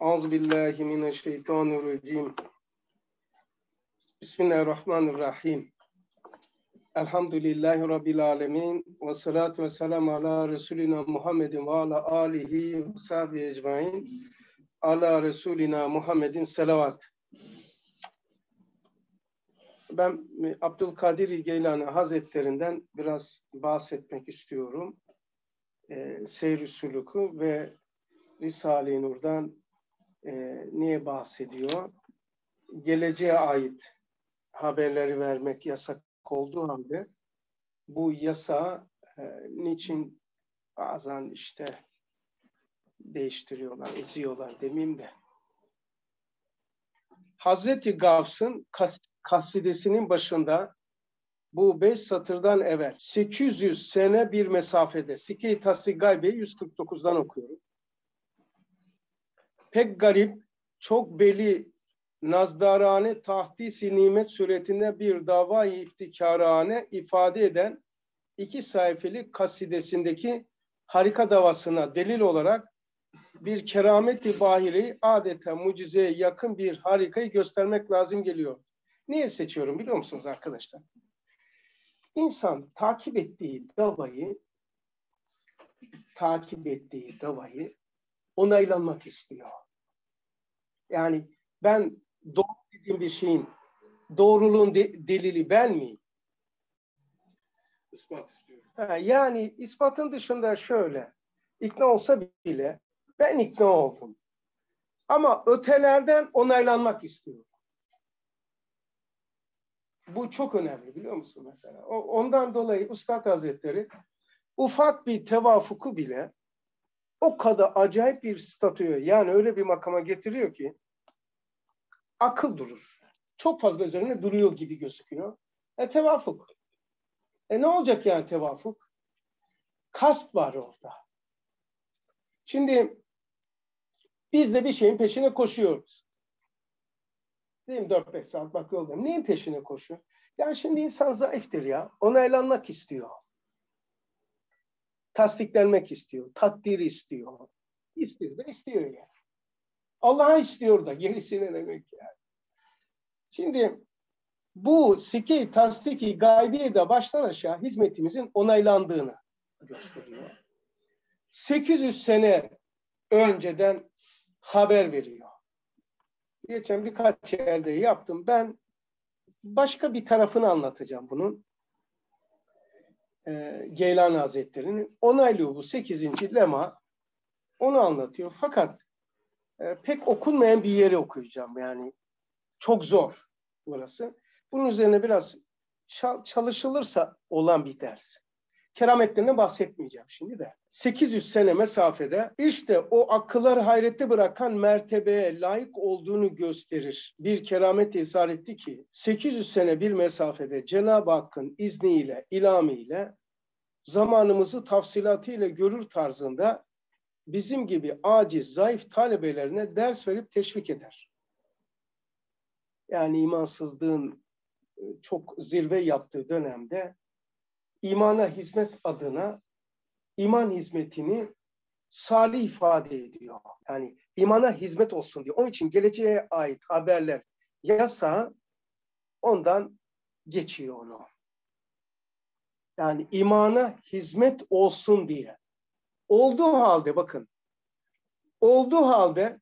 Euzu billahi mineşşeytanirracim. Bismillahirrahmanirrahim. Elhamdülillahi Rabbil alemin. Ve salatu ve selamu ala Resulina Muhammedin ve ala alihi ve sahbihi ecmain. Ala Resulina Muhammedin selavat. Ben Abdülkadir Geylani Hazretlerinden biraz bahsetmek istiyorum. E, Seyr-i Sülük'ü ve Risale-i Nur'dan e, niye bahsediyor? Geleceğe ait haberleri vermek yasak olduğu halde bu yasa e, niçin bazen işte değiştiriyorlar, eziyorlar demeyeyim de. Hazreti Gavs'ın kasidesinin başında bu beş satırdan evvel 800 sene bir mesafede Sike-i Tasdik Gaybe'yi 149'dan okuyorum. Pek garip, çok belli nazdarane tahdisi nimet suretinde bir davayı iftikarane ifade eden iki sayfalık kasidesindeki harika davasına delil olarak bir kerameti bahiri adeta mucizeye yakın bir harikayı göstermek lazım geliyor. Niye seçiyorum biliyor musunuz arkadaşlar? İnsan takip ettiği davayı takip ettiği davayı onaylanmak istiyor. Yani ben doğru dediğim bir şeyin doğruluğun de, delili ben miyim? İspat istiyor. Ha, yani ispatın dışında şöyle, ikna olsa bile ben ikna oldum. Ama ötelerden onaylanmak istiyorum. Bu çok önemli biliyor musun mesela? O, ondan dolayı Üstad Hazretleri ufak bir tevafuku bile o kadar acayip bir statüye yani öyle bir makama getiriyor ki akıl durur. Çok fazla üzerine duruyor gibi gözüküyor. E tevafuk. E ne olacak yani tevafuk? Kast var orada. Şimdi biz de bir şeyin peşine koşuyoruz. Değil mi? 4-5 saat bak yoldayım. Neyin peşine koşuyor? Yani şimdi insan zayıftır ya. Onaylanmak istiyor. Tasdiklenmek istiyor. Takdir istiyor. İstiyor da istiyor yani. Allah'a istiyor da gerisine demek yani. Şimdi bu sike tasdiki gaybiye de baştan aşağı hizmetimizin onaylandığını gösteriyor. 800 sene önceden haber veriyor. Geçen birkaç yerde yaptım. Ben başka bir tarafını anlatacağım bunun. Ee, Geylan Hazretleri'nin onaylıyor bu 8. lema. Onu anlatıyor. Fakat e, pek okunmayan bir yeri okuyacağım yani. Çok zor burası. Bunun üzerine biraz çalışılırsa olan bir ders. Kerametlerinden bahsetmeyeceğim şimdi de. 800 sene mesafede işte o akıllar hayrette bırakan mertebeye layık olduğunu gösterir. Bir keramet izhar ki 800 sene bir mesafede Cenab-ı Hakk'ın izniyle, ilamiyle zamanımızı tafsilatıyla görür tarzında bizim gibi aciz, zayıf talebelerine ders verip teşvik eder. Yani imansızlığın e, çok zirve yaptığı dönemde imana hizmet adına iman hizmetini salih ifade ediyor. Yani imana hizmet olsun diyor. Onun için geleceğe ait haberler yasa ondan geçiyor onu. Yani imana hizmet olsun diye. Olduğu halde bakın. Olduğu halde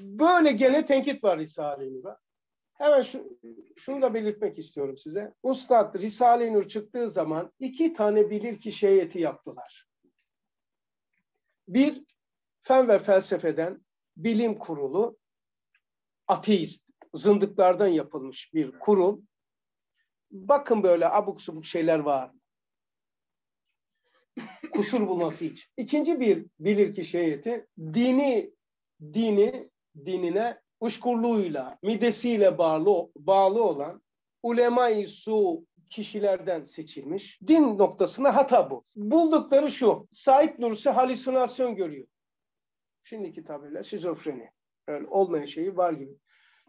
böyle gene tenkit var Risale-i Nur'a. Hemen şu, şunu da belirtmek istiyorum size. Ustad Risale-i Nur çıktığı zaman iki tane bilirkişi heyeti yaptılar. Bir, fen ve felsefeden bilim kurulu, ateist, zındıklardan yapılmış bir kurul. Bakın böyle abuk subuk şeyler var Kusur bulması için. İkinci bir bilirkişi heyeti, dini, dini, dinine uşkurluğuyla, midesiyle bağlı, bağlı olan ulema-i su kişilerden seçilmiş. Din noktasında hata bu. Buldukları şu. Said Nursi halüsinasyon görüyor. Şimdiki tabirle şizofreni. Yani olmayan şeyi var gibi.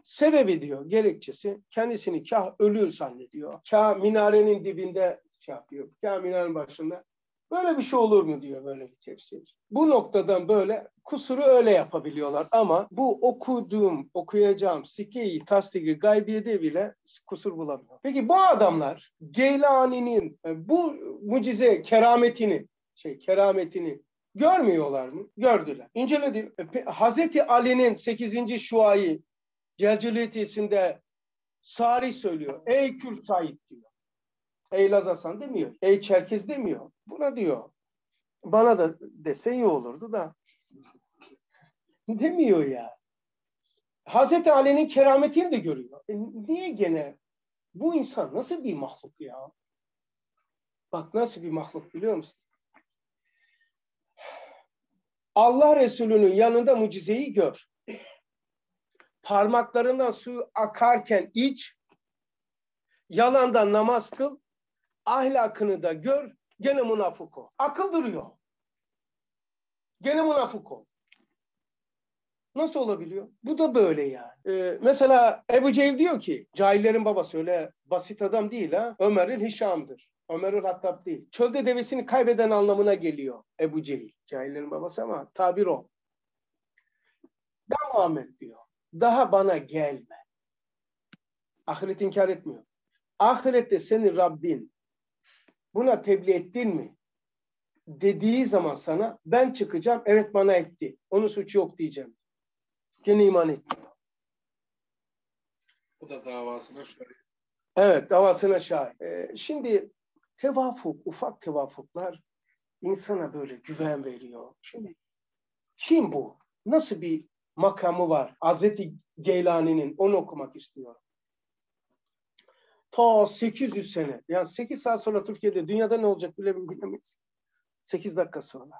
Sebebi diyor, gerekçesi kendisini kah ölür zannediyor. Kah minarenin dibinde şey yapıyor. Kah minarenin başında. Böyle bir şey olur mu diyor böyle bir tefsir. Bu noktadan böyle kusuru öyle yapabiliyorlar ama bu okuduğum, okuyacağım sikeyi, tasdiki, gaybiyede bile kusur bulamıyor. Peki bu adamlar Geylani'nin e, bu mucize kerametini, şey kerametini görmüyorlar mı? Gördüler. İnceledi. E, Hazreti Ali'nin 8. şuayı Celcüliyetisi'nde Sari söylüyor. Ey Kürt Said diyor. Ey Laz Hasan demiyor. Ey Çerkez demiyor. Buna diyor. Bana da dese iyi olurdu da. Demiyor ya. Hazreti Ali'nin kerametini de görüyor. E niye gene? Bu insan nasıl bir mahluk ya? Bak nasıl bir mahluk biliyor musun? Allah Resulü'nün yanında mucizeyi gör. Parmaklarından su akarken iç, yalandan namaz kıl, ahlakını da gör, gene münafık ol. Akıl duruyor. Gene münafık ol. Nasıl olabiliyor? Bu da böyle yani. Ee, mesela Ebu Cehil diyor ki, cahillerin babası öyle basit adam değil ha. Ömer'in Hişam'dır. Ömer'in Hattab değil. Çölde devesini kaybeden anlamına geliyor Ebu Cehil. Cahillerin babası ama tabir o. Ben Muhammed diyor. Daha bana gelme. Ahiret inkar etmiyor. Ahirette senin Rabbin buna tebliğ ettin mi? Dediği zaman sana ben çıkacağım evet bana etti. Onun suçu yok diyeceğim. Gene iman etmiyor. Bu da davasına şahit. Evet davasına şahit. Ee, şimdi tevafuk, ufak tevafuklar insana böyle güven veriyor. Şimdi kim bu? Nasıl bir makamı var? Hazreti Geylani'nin onu okumak istiyorum. Ta 800 sene. Yani 8 saat sonra Türkiye'de dünyada ne olacak bile bilemeyiz. 8 dakika sonra.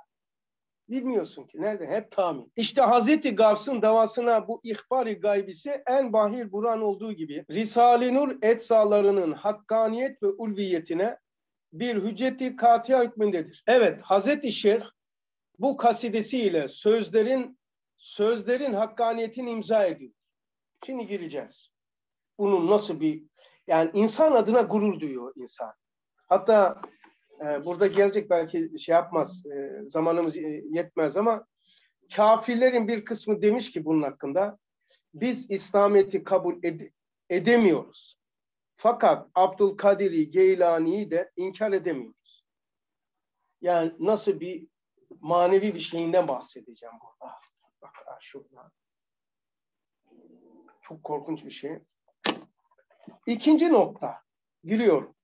Bilmiyorsun ki nerede? Hep tahmin. İşte Hazreti Gavs'ın davasına bu ihbari gaybisi en bahir Buran olduğu gibi Risale-i Nur etsalarının hakkaniyet ve ulviyetine bir hücceti katiya hükmündedir. Evet Hazreti Şeyh bu kasidesiyle sözlerin sözlerin hakkaniyetini imza ediyor. Şimdi gireceğiz. Bunun nasıl bir yani insan adına gurur duyuyor insan. Hatta e, burada gelecek belki şey yapmaz, e, zamanımız e, yetmez ama kafirlerin bir kısmı demiş ki bunun hakkında biz İslamiyet'i kabul ed- edemiyoruz. Fakat Abdülkadir Geylani'yi de inkar edemiyoruz. Yani nasıl bir manevi bir şeyinden bahsedeceğim burada. Bak şurada. Çok korkunç bir şey. İkinci nokta. Giriyorum.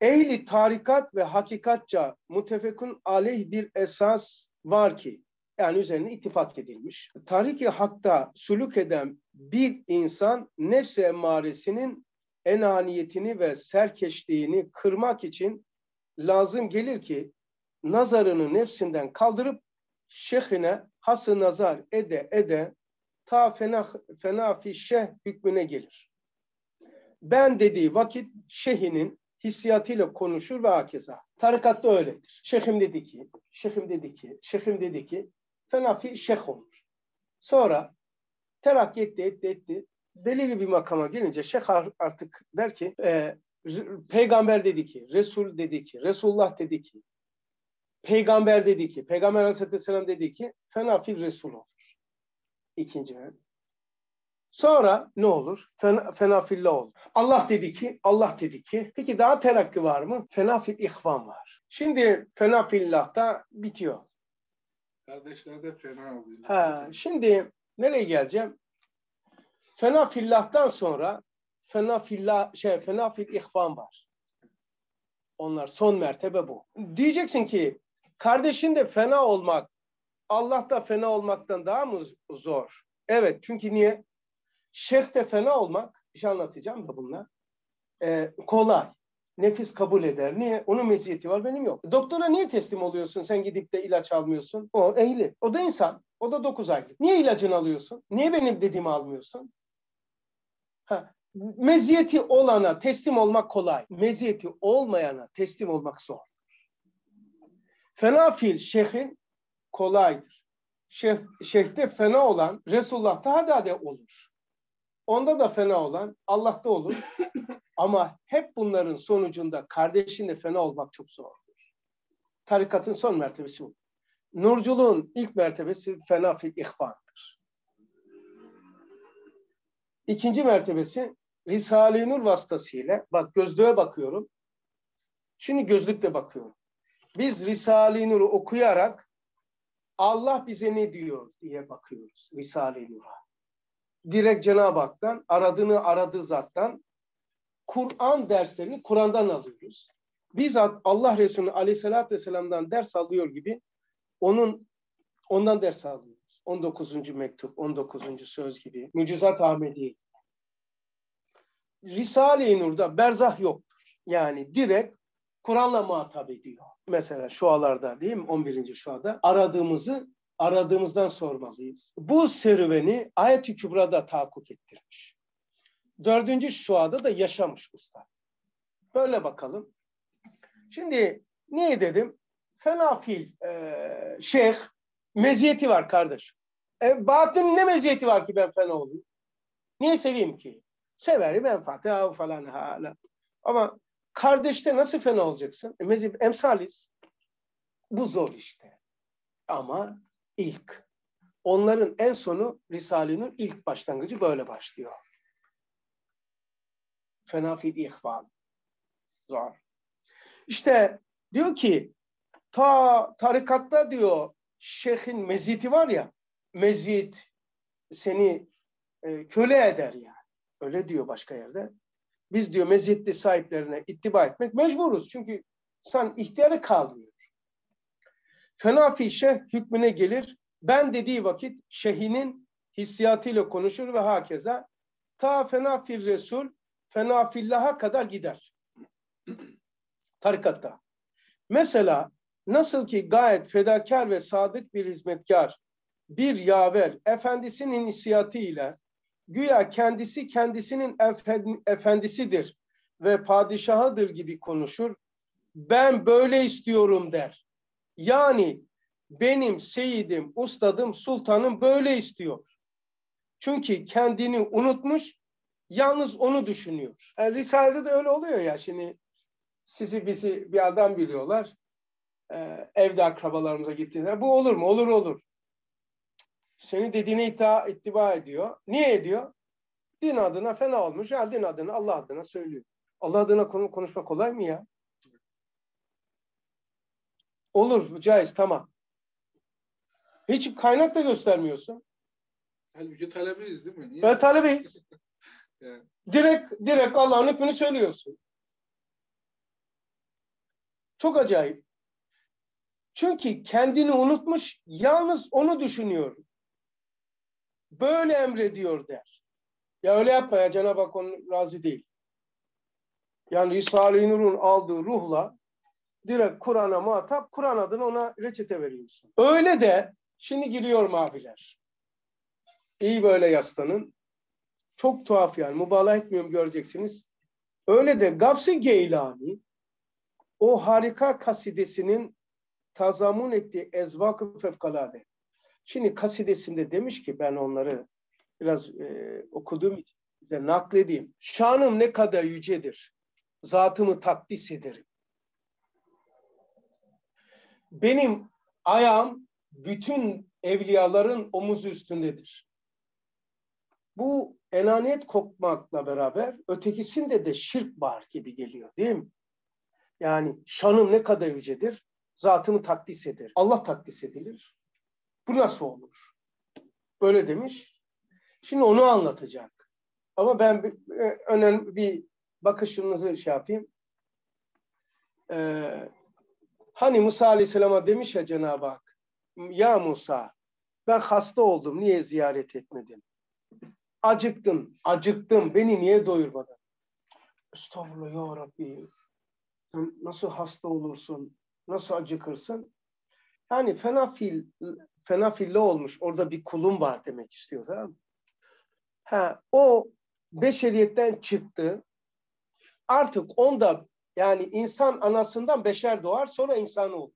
Ehli tarikat ve hakikatça mutefekun aleyh bir esas var ki yani üzerine ittifak edilmiş. Tariki hakta suluk eden bir insan nefsi emmaresinin enaniyetini ve serkeşliğini kırmak için lazım gelir ki nazarını nefsinden kaldırıp şeyhine hası nazar ede ede ta fena, fena fi şeh hükmüne gelir. Ben dediği vakit şeyhinin hissiyatıyla konuşur ve hakeza. Tarikatta öyledir. Şeyhim dedi ki, şeyhim dedi ki, şeyhim dedi ki fena fi şeyh olur. Sonra terakki etti, etti, etti. Belirli bir makama gelince şeyh artık der ki e, peygamber dedi ki, Resul dedi ki, Resulullah dedi ki, peygamber dedi ki, peygamber aleyhisselam dedi ki fena fi Resul olur. İkinci Sonra ne olur? Fena, fena fillah olur. Allah dedi ki, Allah dedi ki. Peki daha terakki var mı? Fena fil ihvan var. Şimdi fena fillah'ta bitiyor. Kardeşler de fena oluyor. Ha, şimdi nereye geleceğim? Fena fillah'tan sonra fena fillah şey fena fil ihvan var. Onlar son mertebe bu. Diyeceksin ki kardeşin de fena olmak Allah da fena olmaktan daha mı zor? Evet çünkü niye? Şeyhte fena olmak, bir şey anlatacağım da bunlar. Ee, kolay. Nefis kabul eder. Niye? Onun meziyeti var, benim yok. Doktora niye teslim oluyorsun? Sen gidip de ilaç almıyorsun. O ehli. O da insan. O da 9 aylık. Niye ilacını alıyorsun? Niye benim dediğimi almıyorsun? Ha, meziyeti olana teslim olmak kolay. Meziyeti olmayana teslim olmak zor. Fena fil şeyhin kolaydır. Şeyh, şeyhte fena olan Resulullah'ta hadade olur. Onda da fena olan Allah'ta olur. Ama hep bunların sonucunda kardeşinle fena olmak çok zordur. Tarikatın son mertebesi bu. Nurculuğun ilk mertebesi fena fil ihvandır. İkinci mertebesi Risale-i Nur vasıtasıyla, bak gözlüğe bakıyorum. Şimdi gözlükle bakıyorum. Biz Risale-i Nur'u okuyarak Allah bize ne diyor diye bakıyoruz Risale-i Nur'a. Direkt Cenab-ı Hak'tan, aradığını aradığı zattan Kur'an derslerini Kur'an'dan alıyoruz. Bizzat Allah Resulü Aleyhisselatü Vesselam'dan ders alıyor gibi onun ondan ders alıyoruz. 19. mektup, 19. söz gibi. Mücizat Ahmediye. Risale-i Nur'da berzah yoktur. Yani direkt Kur'an'la muhatap ediyor. Mesela şualarda değil mi? 11. şuada aradığımızı aradığımızdan sormalıyız. Bu serüveni Ayet-i Kübra'da tahakkuk ettirmiş. Dördüncü şuada da yaşamış usta. Böyle bakalım. Şimdi niye dedim? Fenafil e, şeyh meziyeti var kardeş. E, batın ne meziyeti var ki ben fena olayım? Niye seveyim ki? Severim en Fatiha falan hala. Ama kardeşte nasıl fena olacaksın? E, meziyet, emsaliz. Bu zor işte. Ama ilk. Onların en sonu Risale'nin ilk başlangıcı böyle başlıyor. Fena fil ihvan. Zor. İşte diyor ki ta tarikatta diyor şeyhin meziyeti var ya meziyet seni e, köle eder yani. Öyle diyor başka yerde. Biz diyor meziyetli sahiplerine ittiba etmek mecburuz. Çünkü sen ihtiyarı kalmıyor. Fenafi şeyh hükmüne gelir. Ben dediği vakit şeyhinin hissiyatıyla konuşur ve hakeza ta fenafil resul fenafillaha kadar gider. Tarikatta. Mesela nasıl ki gayet fedakar ve sadık bir hizmetkar bir yaver efendisinin hissiyatıyla güya kendisi kendisinin efendisidir ve padişahıdır gibi konuşur. Ben böyle istiyorum der. Yani benim seyidim, ustadım, sultanım böyle istiyor. Çünkü kendini unutmuş, yalnız onu düşünüyor. Yani Risale'de de öyle oluyor ya şimdi sizi bizi bir adam biliyorlar. Ee, evde akrabalarımıza gittiğinde bu olur mu? Olur olur. Seni dediğine ita, ittiba ediyor. Niye ediyor? Din adına fena olmuş. Yani din adına Allah adına söylüyor. Allah adına konu konuşmak kolay mı ya? Olur, caiz, tamam. Hiç kaynak da göstermiyorsun. Halbuki talebeyiz değil mi? Niye? Ben talebeyiz. Yani. Direkt, direkt Allah'ın hükmünü söylüyorsun. Çok acayip. Çünkü kendini unutmuş, yalnız onu düşünüyor. Böyle emrediyor der. Ya öyle yapma ya Cenab-ı Hak onun razı değil. Yani Risale-i Nur'un aldığı ruhla direkt Kur'an'a muhatap, Kur'an adına ona reçete veriyorsun. Öyle de şimdi giriyor maviler. İyi böyle yaslanın. Çok tuhaf yani. Mübalağa etmiyorum göreceksiniz. Öyle de Gavs-ı Geylani o harika kasidesinin tazamun ettiği ezvak-ı fevkalade. Şimdi kasidesinde demiş ki ben onları biraz e, okuduğum için size nakledeyim. Şanım ne kadar yücedir. Zatımı takdis ederim. Benim ayağım bütün evliyaların omuzu üstündedir. Bu enaniyet kokmakla beraber ötekisinde de şirk var gibi geliyor değil mi? Yani şanım ne kadar yücedir, zatımı takdis eder. Allah takdis edilir. Bu nasıl olur? Böyle demiş. Şimdi onu anlatacak. Ama ben bir, e, önemli bir bakışınızı şey yapayım. Ee, hani Musa Aleyhisselam'a demiş ya Cenab-ı Hak, ya Musa ben hasta oldum, niye ziyaret etmedin? Acıktım, acıktım, beni niye doyurmadın? Estağfurullah ya Rabbi. Sen nasıl hasta olursun, nasıl acıkırsın? Yani fena fil, fena fille olmuş, orada bir kulum var demek istiyor tamam mı? Ha, o beşeriyetten çıktı. Artık onda yani insan anasından beşer doğar sonra insan olur.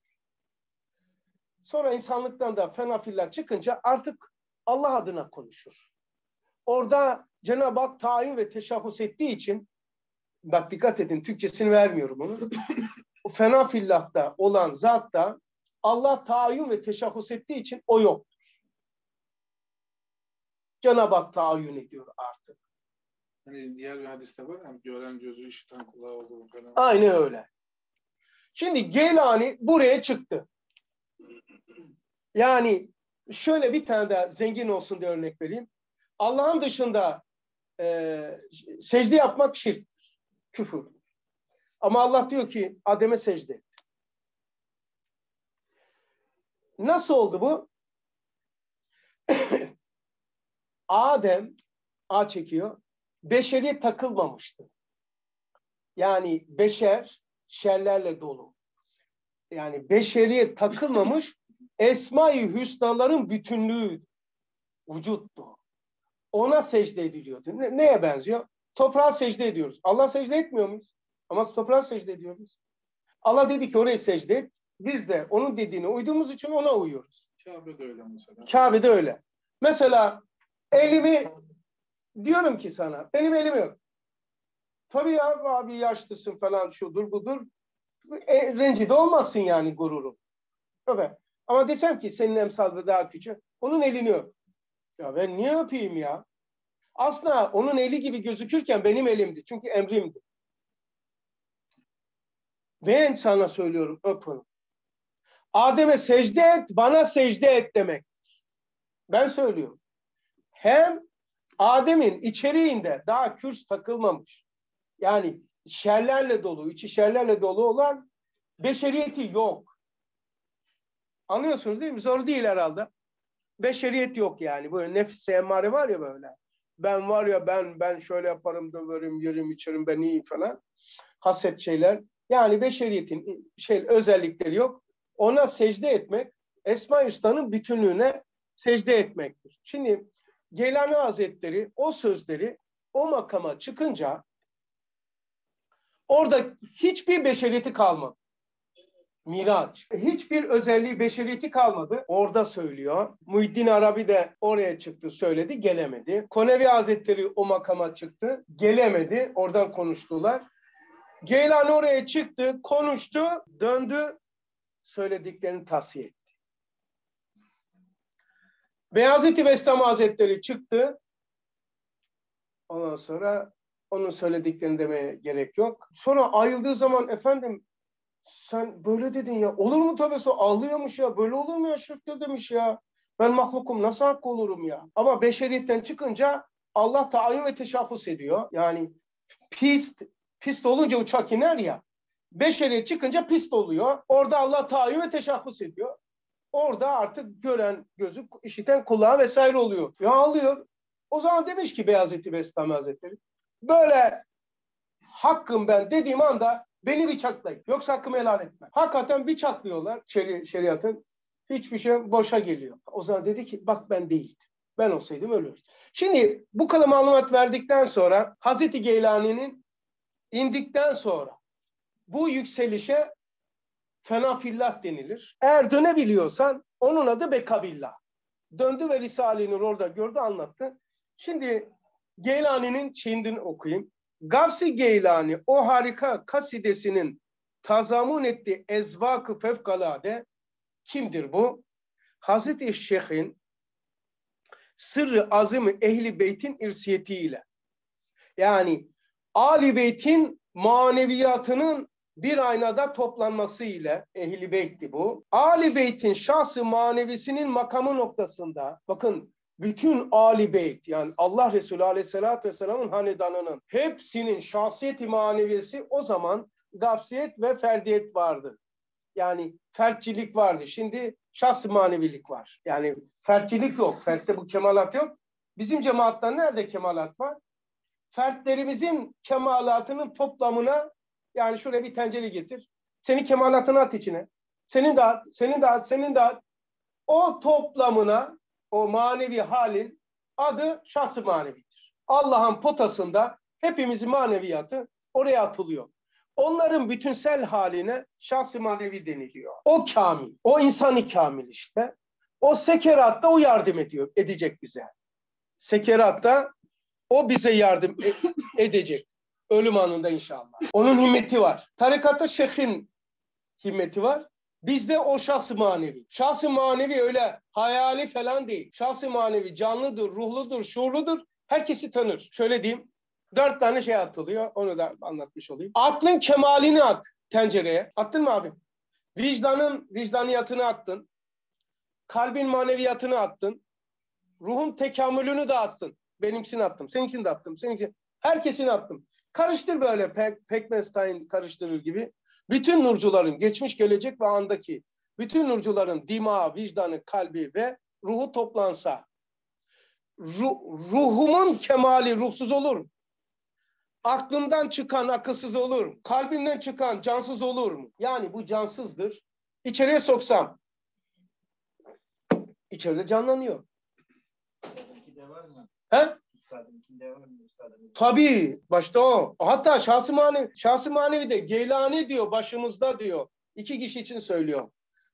Sonra insanlıktan da fena filler çıkınca artık Allah adına konuşur. Orada Cenab-ı Hak tayin ve teşahhus ettiği için bak dikkat edin Türkçesini vermiyorum onu. fena fillahta olan zat da Allah tayin ve teşahhus ettiği için o yoktur. Cenab-ı Hak tayin ediyor artık. Hani diğer bir hadiste var ya gören gözü işiten kulağı olduğu falan. Aynı öyle. Şimdi Geylani buraya çıktı. Yani şöyle bir tane daha zengin olsun diye örnek vereyim. Allah'ın dışında e, secde yapmak şirktir, küfür. Ama Allah diyor ki Adem'e secde et. Nasıl oldu bu? Adem A çekiyor. Beşeri takılmamıştı. Yani beşer şerlerle dolu. Yani beşeriye takılmamış Esma-i Hüsnaların bütünlüğü vücuttu. Ona secde ediliyordu. Ne, neye benziyor? Toprağa secde ediyoruz. Allah secde etmiyor muyuz? Ama toprağa secde ediyoruz. Allah dedi ki oraya secde et. Biz de onun dediğine uyduğumuz için ona uyuyoruz. Kabe de öyle mesela. Kabe'de öyle. Mesela elimi diyorum ki sana benim elim yok. Tabii ya abi yaşlısın falan şudur budur. E, rencide olmazsın yani gururum. Evet. Ama desem ki senin emsal ve daha küçük. Onun elini öp. Ya ben niye öpeyim ya? Aslında onun eli gibi gözükürken benim elimdi. Çünkü emrimdi. Ben sana söylüyorum öp onu. Adem'e secde et, bana secde et demektir. Ben söylüyorum. Hem Adem'in içeriğinde daha kürs takılmamış. Yani şerlerle dolu, içi şerlerle dolu olan beşeriyeti yok. Anlıyorsunuz değil mi? Zor değil herhalde. Beşeriyet yok yani. Böyle nefis emmare var ya böyle. Ben var ya ben ben şöyle yaparım döverim, yerim, içerim, ben iyiyim falan. Haset şeyler. Yani beşeriyetin şey özellikleri yok. Ona secde etmek Esma Usta'nın bütünlüğüne secde etmektir. Şimdi Geylani Hazretleri o sözleri o makama çıkınca orada hiçbir beşeriyeti kalmadı. Miraç. Hiçbir özelliği beşeriyeti kalmadı. Orada söylüyor. Muhyiddin Arabi de oraya çıktı söyledi gelemedi. Konevi Hazretleri o makama çıktı gelemedi. Oradan konuştular. Geylani oraya çıktı konuştu döndü söylediklerini tavsiye etti. Beyazıt Bestam Hazretleri çıktı. Ondan sonra onun söylediklerini demeye gerek yok. Sonra ayrıldığı zaman efendim sen böyle dedin ya olur mu tabii ağlıyormuş ya böyle olur mu ya şirkte demiş ya. Ben mahlukum nasıl hakkı olurum ya. Ama beşeriyetten çıkınca Allah tayin ve teşaffus ediyor. Yani pist, pist olunca uçak iner ya. Beşeriyet çıkınca pist oluyor. Orada Allah tayin ve teşaffus ediyor. Orada artık gören gözü, işiten kulağı vesaire oluyor. Ya ağlıyor. O zaman demiş ki Beyazıt Bestami Hazretleri böyle hakkım ben dediğim anda beni bıçaklayın. Yoksa hakkımı helal etmem. Hakikaten bıçaklıyorlar şeri, şeriatın. Hiçbir şey boşa geliyor. O zaman dedi ki bak ben değildim. Ben olsaydım ölürdüm. Şimdi bu kadar malumat verdikten sonra Hazreti Geylani'nin indikten sonra bu yükselişe fenafillah denilir. Eğer dönebiliyorsan onun adı bekabillah. Döndü ve Risale-i Nur orada gördü anlattı. Şimdi Geylani'nin şeyinden okuyayım. Gavsi Geylani o harika kasidesinin tazamun ettiği ezvak-ı fevkalade kimdir bu? Hazreti Şeyh'in sırrı azimi ehli beytin irsiyetiyle yani Ali Beyt'in maneviyatının bir aynada toplanması ile ehli beytti bu. Ali Beyt'in şahsı manevisinin makamı noktasında bakın bütün Ali Beyt yani Allah Resulü Aleyhisselatü Vesselam'ın hanedanının hepsinin şahsiyeti maneviyesi o zaman gafsiyet ve ferdiyet vardı. Yani fertçilik vardı. Şimdi şahs manevilik var. Yani fertçilik yok. Fertte bu kemalat yok. Bizim cemaatta nerede kemalat var? Fertlerimizin kemalatının toplamına yani şuraya bir tencere getir. Senin kemalatını at içine. At, senin de at, senin at. O toplamına, o manevi halin adı şahsı manevidir. Allah'ın potasında hepimizin maneviyatı oraya atılıyor. Onların bütünsel haline şahsı manevi deniliyor. O kamil, o insanı kamil işte. O sekeratta o yardım ediyor, edecek bize. Sekeratta o bize yardım e- edecek. Ölüm anında inşallah. Onun himmeti var. Tarikatta şeyhin himmeti var. Bizde o şahsı manevi. Şahsı manevi öyle hayali falan değil. Şahsı manevi canlıdır, ruhludur, şuurludur. Herkesi tanır. Şöyle diyeyim. Dört tane şey atılıyor. Onu da anlatmış olayım. Aklın kemalini at tencereye. Attın mı abi? Vicdanın vicdaniyatını attın. Kalbin maneviyatını attın. Ruhun tekamülünü de attın. Benimkisini attım. Seninkini de attım. Seninkini. Herkesini attım. Karıştır böyle pek, pekmez tayin karıştırır gibi. Bütün nurcuların geçmiş, gelecek ve andaki bütün nurcuların dima, vicdanı, kalbi ve ruhu toplansa ruh, ruhumun kemali ruhsuz olur? Aklımdan çıkan akılsız olur? Kalbimden çıkan cansız olur mu? Yani bu cansızdır. İçeriye soksam içeride canlanıyor. He? Tabii başta o. Hatta şahsı manevi, şahsı manevi de Geylani diyor başımızda diyor. İki kişi için söylüyor.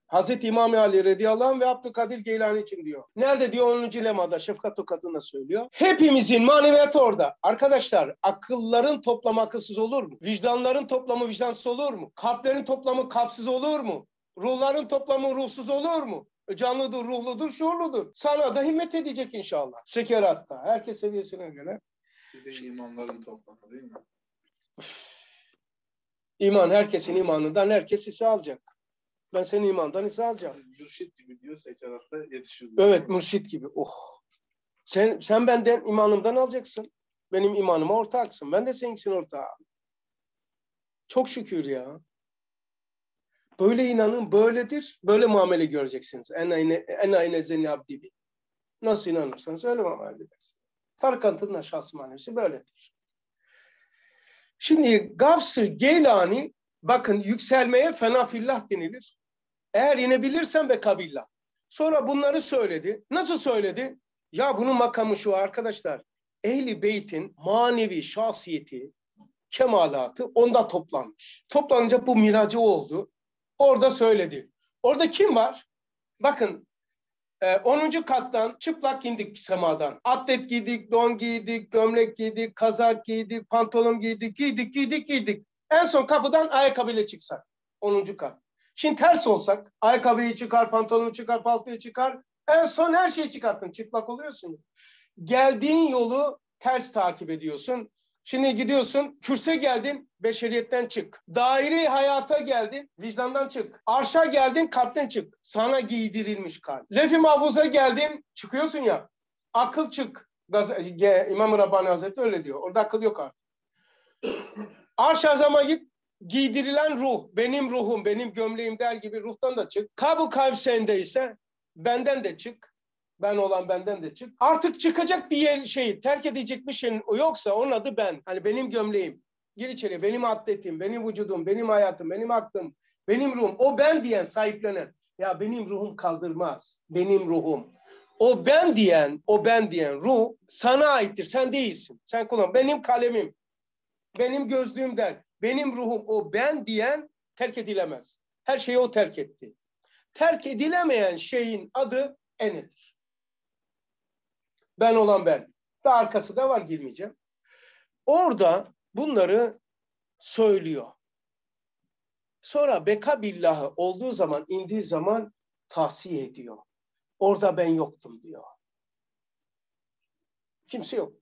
Hazreti İmam Ali radıyallahu anh ve Abdülkadir Geylani için diyor. Nerede diyor 10. lemada Şefkat Tokat'ında söylüyor. Hepimizin maneviyatı orada. Arkadaşlar akılların toplamı akılsız olur mu? Vicdanların toplamı vicdansız olur mu? Kalplerin toplamı kalpsiz olur mu? Ruhların toplamı ruhsuz olur mu? Canlıdır, ruhludur, şuurludur. Sana da himmet edecek inşallah. Sekeratta. Herkes seviyesine göre. Bir de imanların toplamı değil mi? İman herkesin imanından herkes hisse alacak. Ben senin imandan hisse alacağım. Mürşit gibi diyor sekeratta yetişir. Evet mürşit gibi. Oh. Sen sen benden imanımdan alacaksın. Benim imanıma ortaksın. Ben de seninkinin ortağım. Çok şükür ya. Böyle inanın böyledir. Böyle muamele göreceksiniz. En ayne en ayne zenni abdi bi. Nasıl inanırsanız öyle muamele edersiniz. Tarikatın şahs manevisi böyledir. Şimdi Gavs-ı Geylani bakın yükselmeye fena fillah denilir. Eğer inebilirsen be kabillah. Sonra bunları söyledi. Nasıl söyledi? Ya bunun makamı şu arkadaşlar. Ehli Beyt'in manevi şahsiyeti, kemalatı onda toplanmış. Toplanınca bu miracı oldu. Orada söyledi. Orada kim var? Bakın e, 10. kattan çıplak indik semadan. Atlet giydik, don giydik, gömlek giydik, kazak giydik, pantolon giydik, giydik, giydik, giydik. En son kapıdan ayakkabıyla çıksak. 10. kat. Şimdi ters olsak ayakkabıyı çıkar, pantolonu çıkar, paltoyu çıkar. En son her şeyi çıkarttın. Çıplak oluyorsun. Geldiğin yolu ters takip ediyorsun. Şimdi gidiyorsun, kürse geldin, beşeriyetten çık. Daire hayata geldin, vicdandan çık. Arşa geldin, kalpten çık. Sana giydirilmiş kalp. Lef-i mahfuza geldin, çıkıyorsun ya. Akıl çık. Gaz İmam Rabbani Hazretleri öyle diyor. Orada akıl yok artık. Arş azama git, giydirilen ruh, benim ruhum, benim gömleğim der gibi ruhtan da çık. Kabu kalp sendeyse benden de çık. Ben olan benden de çık. Artık çıkacak bir yer şey, terk edecek bir şeyin yoksa onun adı ben. Hani benim gömleğim. Gir içeri. Benim atletim, benim vücudum, benim hayatım, benim aklım, benim ruhum. O ben diyen sahiplenen. Ya benim ruhum kaldırmaz. Benim ruhum. O ben diyen, o ben diyen ruh sana aittir. Sen değilsin. Sen kullan. Benim kalemim, benim gözlüğüm der. Benim ruhum o ben diyen terk edilemez. Her şeyi o terk etti. Terk edilemeyen şeyin adı enedir. Ben olan ben. Da arkası da var girmeyeceğim. Orada bunları söylüyor. Sonra beka billahı olduğu zaman, indiği zaman tahsiye ediyor. Orada ben yoktum diyor. Kimse yok.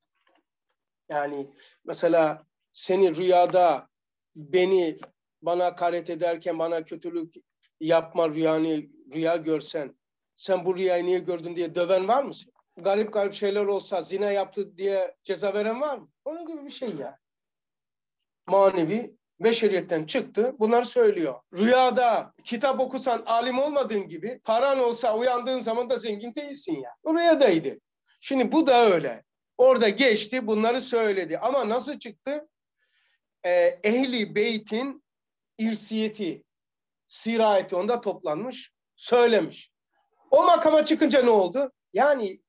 Yani mesela seni rüyada beni bana hakaret ederken bana kötülük yapma rüyanı rüya görsen sen bu rüyayı niye gördün diye döven var mı senin? Garip garip şeyler olsa zina yaptı diye ceza veren var mı? Onun gibi bir şey ya. Manevi beşeriyetten çıktı. Bunları söylüyor. Rüyada kitap okusan alim olmadığın gibi paran olsa uyandığın zaman da zengin değilsin ya. Rüyadaydı. Şimdi bu da öyle. Orada geçti bunları söyledi. Ama nasıl çıktı? Ee, ehli beytin irsiyeti, sirayeti onda toplanmış, söylemiş. O makama çıkınca ne oldu? Yani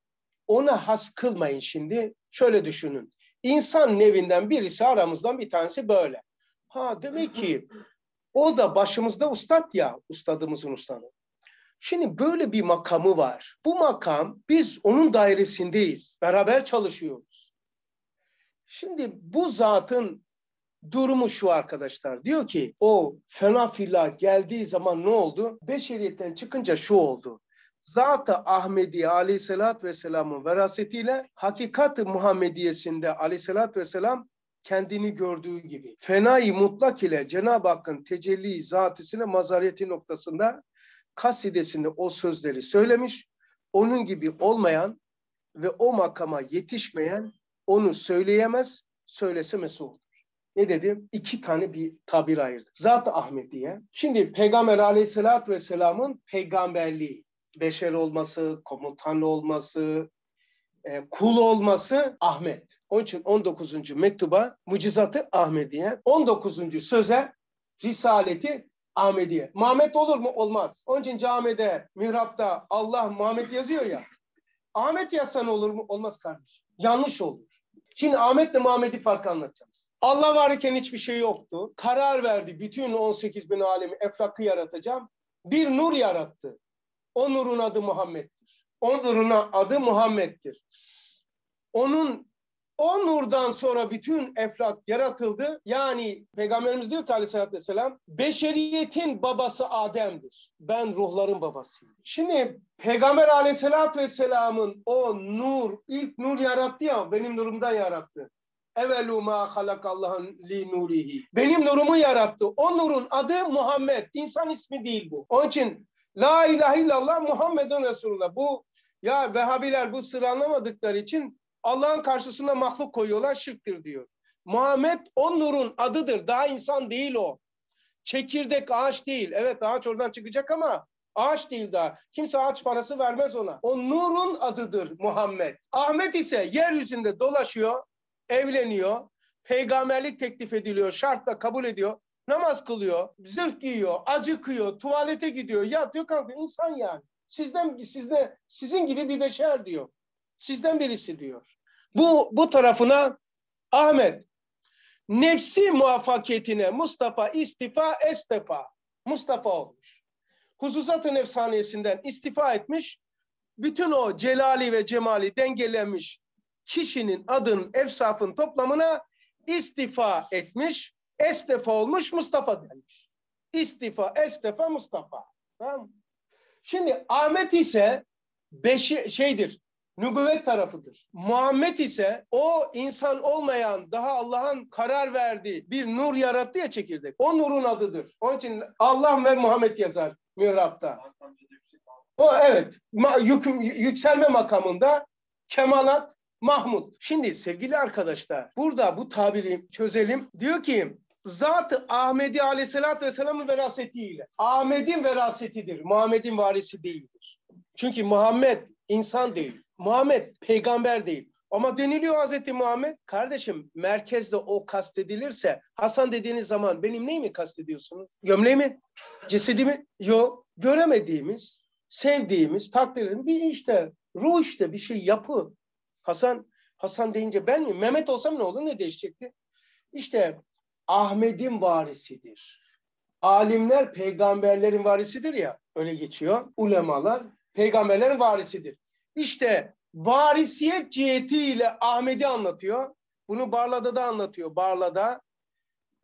ona has kılmayın şimdi. Şöyle düşünün. İnsan nevinden birisi aramızdan bir tanesi böyle. Ha demek ki o da başımızda ustad ya, ustadımızın ustadı. Şimdi böyle bir makamı var. Bu makam biz onun dairesindeyiz. Beraber çalışıyoruz. Şimdi bu zatın durumu şu arkadaşlar. Diyor ki o fena fillah geldiği zaman ne oldu? Beşeriyetten çıkınca şu oldu. Zat-ı Ahmedi aleyhissalatü vesselamın verasetiyle hakikat-ı Muhammediyesinde aleyhissalatü vesselam kendini gördüğü gibi. Fenai mutlak ile Cenab-ı Hakk'ın tecelli zatisine mazariyeti noktasında kasidesinde o sözleri söylemiş. Onun gibi olmayan ve o makama yetişmeyen onu söyleyemez, söylese mesul Ne dedim? İki tane bir tabir ayırdı. Zat Ahmediye. Şimdi Peygamber aleyhissalatü vesselamın peygamberliği, beşer olması, komutan olması, e, kul olması Ahmet. Onun için 19. mektuba mucizatı Ahmediye. 19. söze Risaleti Ahmediye. Muhammed olur mu? Olmaz. Onun için camide, mihrapta Allah Muhammed yazıyor ya. Ahmet yazsan olur mu? Olmaz kardeş. Yanlış olur. Şimdi Ahmet'le Muhammed'i farkı anlatacağız. Allah varken hiçbir şey yoktu. Karar verdi. Bütün 18 bin alemi efrakı yaratacağım. Bir nur yarattı. O nurun adı Muhammed'dir. O nurun adı Muhammed'dir. Onun o nurdan sonra bütün eflak yaratıldı. Yani Peygamberimiz diyor ki aleyhissalatü vesselam beşeriyetin babası Adem'dir. Ben ruhların babasıyım. Şimdi Peygamber aleyhissalatü vesselamın o nur, ilk nur yarattı ya benim nurumdan yarattı. Evvelu ma halakallahu li nurihi. Benim nurumu yarattı. O nurun adı Muhammed. İnsan ismi değil bu. Onun için La ilahe illallah Muhammedun Resulullah. Bu ya Vehhabiler bu sıralanamadıkları için Allah'ın karşısına mahluk koyuyorlar şirktir diyor. Muhammed o nurun adıdır. Daha insan değil o. Çekirdek ağaç değil. Evet ağaç oradan çıkacak ama ağaç değil daha. Kimse ağaç parası vermez ona. O nurun adıdır Muhammed. Ahmet ise yeryüzünde dolaşıyor, evleniyor, peygamberlik teklif ediliyor, şartla kabul ediyor. Namaz kılıyor, zırh giyiyor, acıkıyor, tuvalete gidiyor, yatıyor, kalkıyor. İnsan yani. Sizden sizde sizin gibi bir beşer diyor. Sizden birisi diyor. Bu, bu tarafına Ahmet nefsi muvaffakiyetine Mustafa istifa estefa Mustafa olmuş. Huzuzat-ı nefsaniyesinden istifa etmiş. Bütün o celali ve cemali dengelemiş kişinin adının efsafın toplamına istifa etmiş. Estefa olmuş Mustafa denmiş. İstifa, estefa, Mustafa. Tamam Şimdi Ahmet ise beşi şeydir nübüvvet tarafıdır. Muhammed ise o insan olmayan daha Allah'ın karar verdiği bir nur yarattı ya çekirdek. O nurun adıdır. Onun için Allah ve Muhammed yazar mihrapta. O evet yük, yükselme makamında kemalat Mahmud. Şimdi sevgili arkadaşlar burada bu tabiri çözelim. Diyor ki Zat Ahmedi Aleyhisselatü Vesselam'ın verasetiyle. Ahmet'in verasetidir. Muhammed'in varisi değildir. Çünkü Muhammed insan değil. Muhammed peygamber değil. Ama deniliyor Hazreti Muhammed. Kardeşim merkezde o kastedilirse Hasan dediğiniz zaman benim neyi mi kastediyorsunuz? Gömleği mi? Cesedi mi? Yok. Göremediğimiz, sevdiğimiz, takdir bir işte. Ruh işte bir şey yapı. Hasan Hasan deyince ben mi? Mehmet olsam ne olur? Ne değişecekti? İşte Ahmet'in varisidir. Alimler peygamberlerin varisidir ya. Öyle geçiyor. Ulemalar peygamberlerin varisidir. İşte varisiyet cihetiyle Ahmet'i anlatıyor. Bunu Barla'da da anlatıyor. Barla'da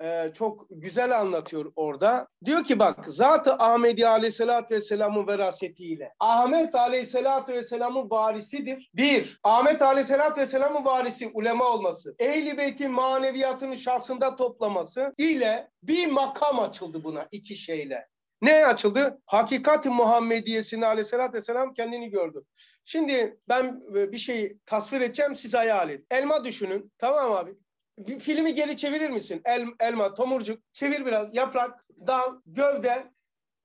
e, çok güzel anlatıyor orada. Diyor ki bak Zat-ı Ahmedi Aleyhisselatü Vesselam'ın verasetiyle. Ahmet Aleyhisselatü Vesselam'ın varisidir. Bir, Ahmet Aleyhisselatü Vesselam'ın varisi ulema olması. Ehl-i Beyt'in maneviyatını şahsında toplaması ile bir makam açıldı buna iki şeyle. Ne açıldı? Hakikat-ı Muhammediyesinde aleyhissalatü vesselam kendini gördü. Şimdi ben e, bir şey tasvir edeceğim siz hayal edin. Elma düşünün. Tamam abi. Filmi geri çevirir misin? El, elma, tomurcuk. Çevir biraz. Yaprak, dal, gövde.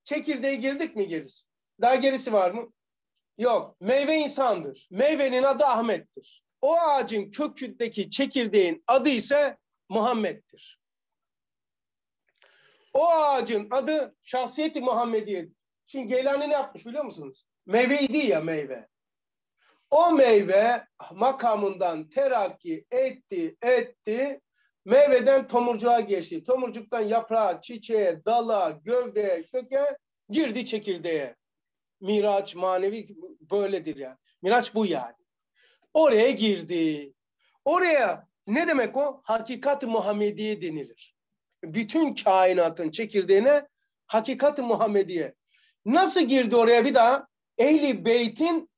Çekirdeğe girdik mi gerisi? Daha gerisi var mı? Yok. Meyve insandır. Meyvenin adı Ahmet'tir. O ağacın kökündeki çekirdeğin adı ise Muhammed'dir. O ağacın adı Şahsiyeti Muhammediye. Şimdi Geylani ne yapmış biliyor musunuz? Meyveydi ya meyve. O meyve makamından terakki etti, etti. Meyveden tomurcuğa geçti. Tomurcuktan yaprağa, çiçeğe, dala, gövdeye, köke girdi çekirdeğe. Miraç manevi böyledir yani. Miraç bu yani. Oraya girdi. Oraya Ne demek o? Hakikat-ı Muhammediye denilir. Bütün kainatın çekirdeğine hakikat-ı Muhammediye. Nasıl girdi oraya bir daha? Ehli Beyt'in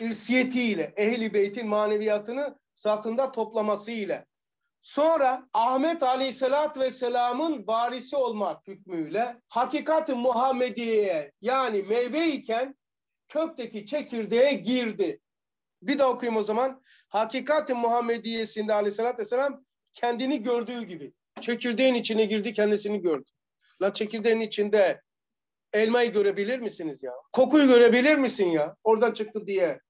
irsiyetiyle, Ehli Beyt'in maneviyatını zatında toplamasıyla. Sonra Ahmet Aleyhisselatü Vesselam'ın varisi olmak hükmüyle hakikat-ı Muhammediye'ye yani meyve iken kökteki çekirdeğe girdi. Bir de okuyayım o zaman. Hakikat-ı Muhammediyesinde Aleyhisselatü Vesselam kendini gördüğü gibi. Çekirdeğin içine girdi kendisini gördü. La çekirdeğin içinde elmayı görebilir misiniz ya? Kokuyu görebilir misin ya? Oradan çıktı diye.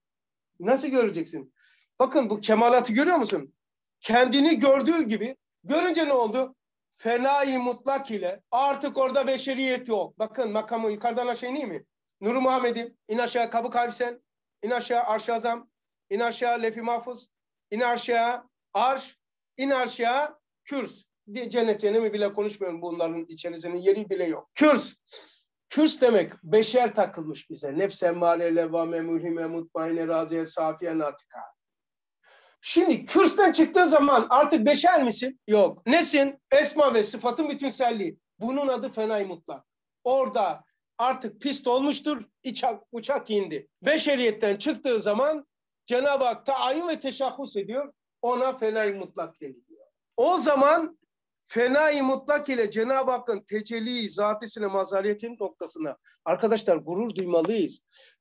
Nasıl göreceksin? Bakın bu kemalatı görüyor musun? Kendini gördüğü gibi görünce ne oldu? Fenai mutlak ile artık orada beşeriyet yok. Bakın makamı yukarıdan aşağı ineyim mi? Nur Muhammed'im in aşağı kabı kavsen, in aşağı arş azam, in aşağı lefi mahfuz, in aşağı arş, in aşağı kürs. Cennet cehennemi bile konuşmuyorum bunların içerisinin yeri bile yok. Kürs. Kürs demek beşer takılmış bize. Nefs emmare, levvame, mülhime, mutmaine, raziye, safiye, natika. Şimdi kürsten çıktığı zaman artık beşer misin? Yok. Nesin? Esma ve sıfatın bütünselliği. Bunun adı fenay mutlak. Orada artık pist olmuştur. Uçak, uçak indi. Beşeriyetten çıktığı zaman Cenab-ı Hak tayin ve teşahhus ediyor. Ona fenay mutlak deniliyor. O zaman fenai mutlak ile Cenab-ı Hakk'ın tecelli zatisine mazariyetin noktasına arkadaşlar gurur duymalıyız.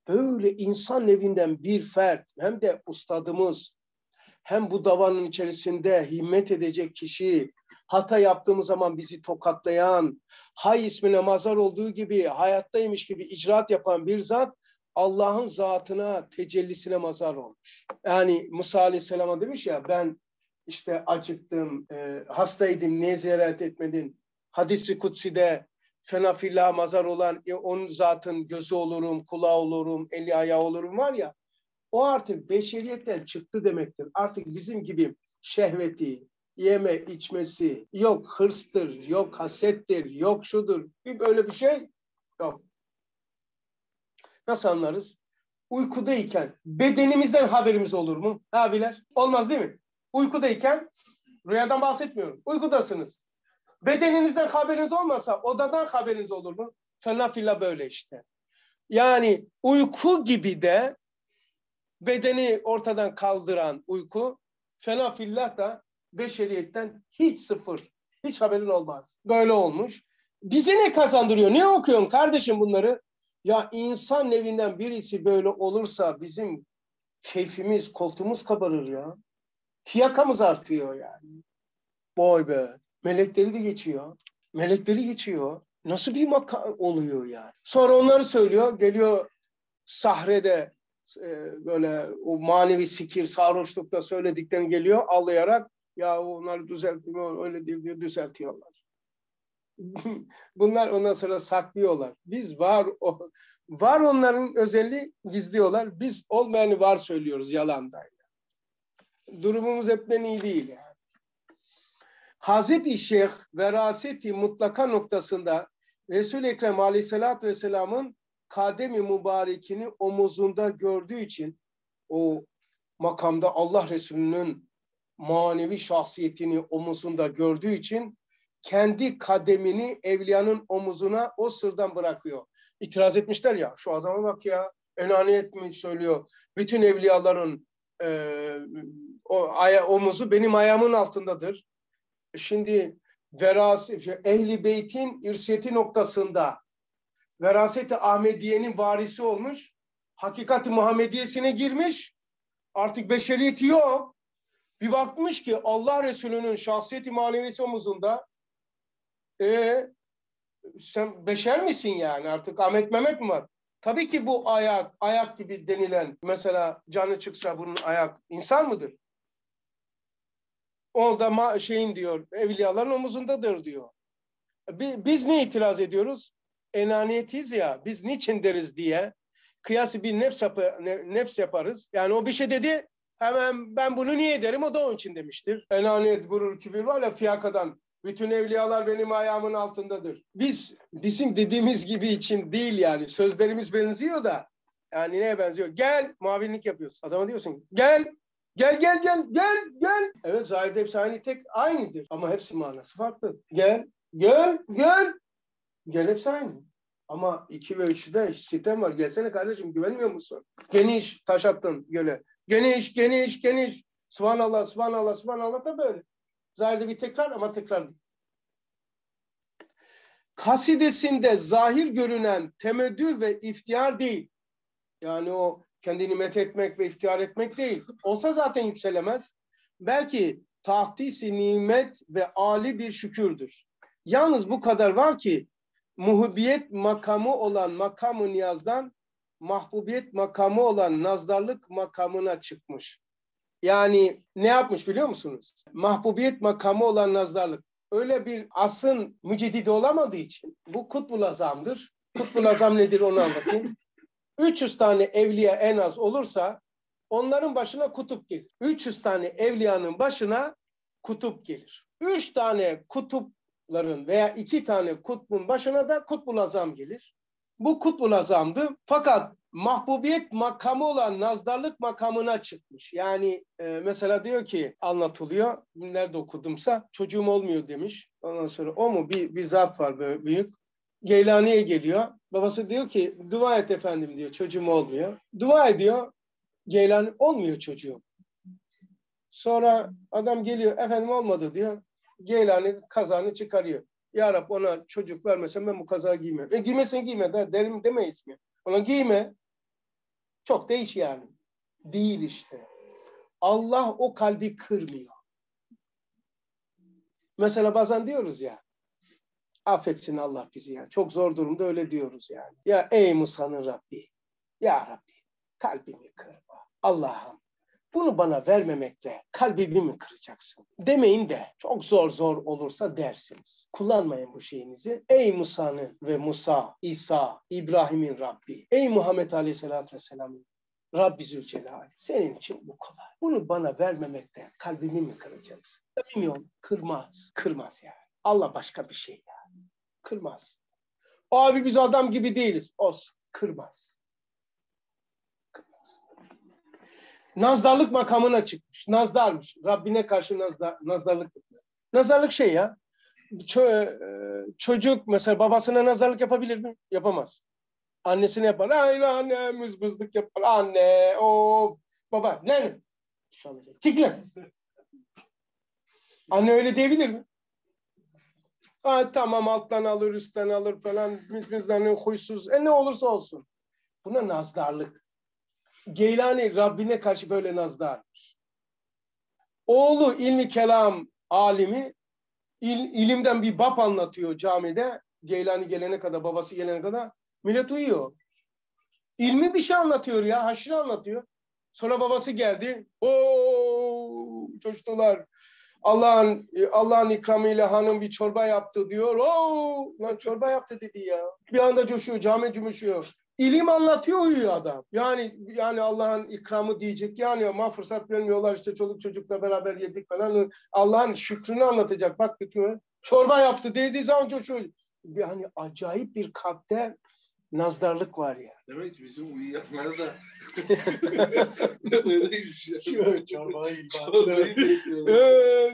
Böyle insan evinden bir fert hem de ustadımız hem bu davanın içerisinde himmet edecek kişi hata yaptığımız zaman bizi tokatlayan hay ismine mazar olduğu gibi hayattaymış gibi icraat yapan bir zat Allah'ın zatına tecellisine mazar olmuş. Yani Musa Aleyhisselam'a demiş ya ben işte acıktım, e, hastaydım, niye ziyaret etmedin? Hadisi kutsi'de fenafillah mazar olan e, onun zatın gözü olurum, kulağı olurum, eli ayağı olurum var ya o artık beşeriyetten çıktı demektir. Artık bizim gibi şehveti, yeme içmesi, yok hırstır, yok hasettir, yok şudur. Bir böyle bir şey yok. Nasıl anlarız? Uykudayken bedenimizden haberimiz olur mu? Abiler? Olmaz değil mi? Uykudayken rüyadan bahsetmiyorum. Uykudasınız. Bedeninizden haberiniz olmasa odadan haberiniz olur mu? Fena böyle işte. Yani uyku gibi de bedeni ortadan kaldıran uyku fena fillah da beşeriyetten hiç sıfır. Hiç haberin olmaz. Böyle olmuş. Bize ne kazandırıyor? Ne okuyorsun kardeşim bunları? Ya insan evinden birisi böyle olursa bizim keyfimiz, koltuğumuz kabarır ya. Fiyakamız artıyor yani. Boy be. Melekleri de geçiyor. Melekleri geçiyor. Nasıl bir makam oluyor yani? Sonra onları söylüyor. Geliyor sahrede e, böyle o manevi sikir, sarhoşlukta söylediklerini geliyor ağlayarak ya onları düzeltmiyor, öyle değil diyor, düzeltiyorlar. Bunlar ondan sonra saklıyorlar. Biz var o, var onların özelliği gizliyorlar. Biz olmayanı var söylüyoruz yalandan durumumuz hepten iyi değil yani. Hazreti Şeyh veraseti mutlaka noktasında Resul-i Ekrem aleyhissalatü vesselamın kademi mübarekini omuzunda gördüğü için o makamda Allah Resulü'nün manevi şahsiyetini omuzunda gördüğü için kendi kademini evliyanın omuzuna o sırdan bırakıyor. İtiraz etmişler ya şu adama bak ya enaniyet mi söylüyor. Bütün evliyaların e, o aya, omuzu benim ayağımın altındadır. Şimdi verasi, ehli beytin irsiyeti noktasında veraseti Ahmediye'nin varisi olmuş. Hakikati Muhammediyesine girmiş. Artık beşeriyeti yok. Bir bakmış ki Allah Resulü'nün şahsiyeti manevisi omuzunda e, sen beşer misin yani artık Ahmet Mehmet mi var? Tabii ki bu ayak, ayak gibi denilen mesela canı çıksa bunun ayak insan mıdır? O da ma şeyin diyor, evliyaların omuzundadır diyor. Biz ne itiraz ediyoruz? Enaniyetiz ya, biz niçin deriz diye kıyası bir nefs, yapı, nefs yaparız. Yani o bir şey dedi, hemen ben bunu niye derim, o da onun için demiştir. Enaniyet, gurur, kibir var ya fiyakadan bütün evliyalar benim ayağımın altındadır. Biz bizim dediğimiz gibi için değil yani. Sözlerimiz benziyor da yani neye benziyor? Gel muavinlik yapıyorsun. Adama diyorsun gel Gel gel gel gel gel. Evet zahirde hepsi aynı tek aynıdır ama hepsi manası farklı. Gel gel gel. Gel hepsi aynı. Ama iki ve üçte sistem var. Gelsene kardeşim güvenmiyor musun? Geniş taş attın göle. Geniş geniş geniş. Subhanallah subhanallah subhanallah da böyle. Zahirde bir tekrar ama tekrar değil. Kasidesinde zahir görünen temeddü ve iftihar değil. Yani o kendini met etmek ve iftihar etmek değil. Olsa zaten yükselemez. Belki tahtisi nimet ve ali bir şükürdür. Yalnız bu kadar var ki muhubiyet makamı olan makamı niyazdan mahbubiyet makamı olan nazdarlık makamına çıkmış. Yani ne yapmış biliyor musunuz? Mahbubiyet makamı olan nazdarlık. Öyle bir asın mücedidi olamadığı için bu kutbul azamdır. Kutbul azam nedir onu anlatayım. 300 tane evliya en az olursa onların başına kutup gelir. 300 tane evliyanın başına kutup gelir. 3 tane kutupların veya 2 tane kutbun başına da kutbul azam gelir. Bu kutbul azamdı. Fakat mahbubiyet makamı olan nazdarlık makamına çıkmış. Yani e, mesela diyor ki anlatılıyor. Nerede okudumsa çocuğum olmuyor demiş. Ondan sonra o mu? Bir, bir zat var böyle büyük. Geylani'ye geliyor. Babası diyor ki dua et efendim diyor çocuğum olmuyor. Dua ediyor. Geylani olmuyor çocuğum. Sonra adam geliyor efendim olmadı diyor. Geylani kazanı çıkarıyor. Ya Rab ona çocuk vermesen ben bu kazağı giymem. E giymesin giyme der, derim demeyiz mi? Ona giyme. Çok değiş yani. Değil işte. Allah o kalbi kırmıyor. Mesela bazen diyoruz ya affetsin Allah bizi ya. Çok zor durumda öyle diyoruz yani. Ya ey Musa'nın Rabbi. Ya Rabbi kalbimi kırma. Allah'ım bunu bana vermemekle kalbimi mi kıracaksın? Demeyin de çok zor zor olursa dersiniz. Kullanmayın bu şeyinizi. Ey Musa'nın ve Musa, İsa, İbrahim'in Rabbi. Ey Muhammed Aleyhisselatü Vesselam'ın Rabbi Zülcelal. Senin için bu kolay. Bunu bana vermemekle kalbimi mi kıracaksın? Samimi ol. Kırmaz. Kırmaz yani. Allah başka bir şey yani. Kırmaz. Abi biz adam gibi değiliz. Olsun. Kırmaz. Nazdarlık makamına çıkmış. Nazdarmış. Rabbine karşı nazdar, nazdarlık yapıyor. Nazdarlık şey ya. Ço- çocuk mesela babasına nazdarlık yapabilir mi? Yapamaz. Annesine yapar. Ay anne mızmızlık yapar. Anne o baba ne? Çekil. Anne öyle diyebilir mi? Ha, tamam alttan alır üstten alır falan mızmızdan huysuz. E ne olursa olsun. Buna nazdarlık. Geylani Rabbine karşı böyle nazdarmış. Oğlu ilmi kelam alimi il, ilimden bir bab anlatıyor camide. Geylani gelene kadar, babası gelene kadar millet uyuyor. İlmi bir şey anlatıyor ya, haşire anlatıyor. Sonra babası geldi. Oo, coştular. Allah'ın Allah'ın ikramıyla hanım bir çorba yaptı diyor. Oo, lan çorba yaptı dedi ya. Bir anda coşuyor, cami cumuşuyor. İlim anlatıyor uyuyor adam. Yani yani Allah'ın ikramı diyecek yani ama fırsat vermiyorlar işte çoluk çocukla beraber yedik falan. Allah'ın şükrünü anlatacak. Bak bütün çorba yaptı dediği zaman coşuyor. Yani acayip bir kalpte nazdarlık var ya. Demek ki bizim uyuyanlar da öyleymiş ya. Çorbayı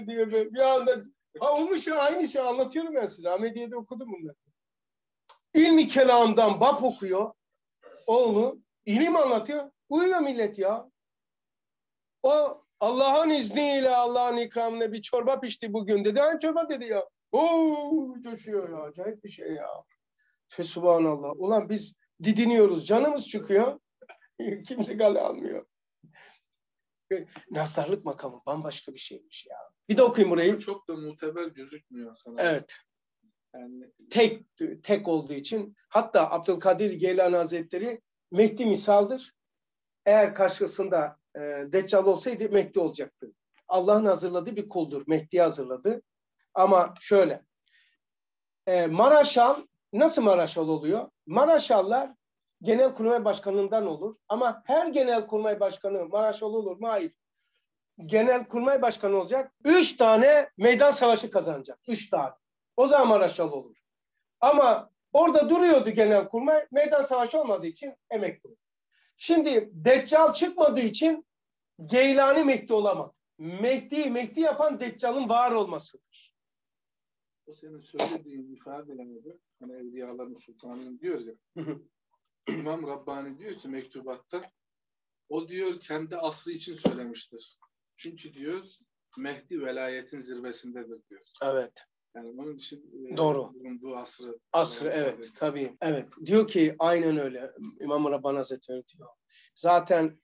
diyor bir anda ha olmuş ya aynı şey anlatıyorum ben size. Ahmediye'de okudum bunları. İlmi kelamdan bab okuyor. Oğlu ilim anlatıyor. Uyuyor millet ya. O Allah'ın izniyle Allah'ın ikramına bir çorba pişti bugün dedi. Ha çorba dedi ya. Oo coşuyor ya. Acayip bir şey ya. Fesubhanallah. Ulan biz didiniyoruz. Canımız çıkıyor. Kimse gale almıyor. Nazdarlık makamı bambaşka bir şeymiş ya. Bir de okuyayım burayı. Çok da muteber gözükmüyor sana. Evet. Yani tek tek olduğu için hatta Abdülkadir Geylani Hazretleri Mehdi misaldır. Eğer karşısında e, Deccal olsaydı Mehdi olacaktı. Allah'ın hazırladığı bir kuldur. Mehdi hazırladı. Ama şöyle e, Maraşal nasıl Maraşal oluyor? Maraşallar Genelkurmay Başkanı'ndan olur. Ama her Genelkurmay Başkanı Maraşal olur mu? Hayır. Genelkurmay Başkanı olacak. Üç tane meydan savaşı kazanacak. Üç tane. O zaman Maraşal olur. Ama orada duruyordu Genelkurmay. Meydan savaşı olmadığı için emekli oldu. Şimdi Deccal çıkmadığı için Geylani Mehdi olamaz. Mehdi, Mehdi yapan Deccal'ın var olmasıdır. O senin söylediğin ifadelemede hani evliyaların sultanı diyoruz ya. İmam Rabbani diyor ki mektubatta o diyor kendi asrı için söylemiştir. Çünkü diyor Mehdi velayetin zirvesindedir diyor. Evet. Yani onun için e, Doğru. bulunduğu asrı. Asrı evet tabii. Evet. Diyor ki aynen öyle. İmam Rabbani Hazretleri diyor. Zaten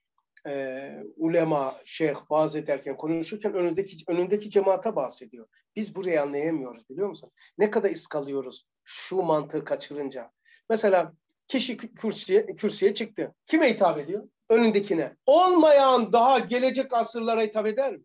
e, ulema, şeyh vaaz ederken konuşurken önündeki önündeki cemaate bahsediyor. Biz burayı anlayamıyoruz biliyor musun? Ne kadar iskalıyoruz şu mantığı kaçırınca. Mesela kişi kürsüye, kürsüye çıktı. Kime hitap ediyor? Önündekine. Olmayan daha gelecek asırlara hitap eder mi?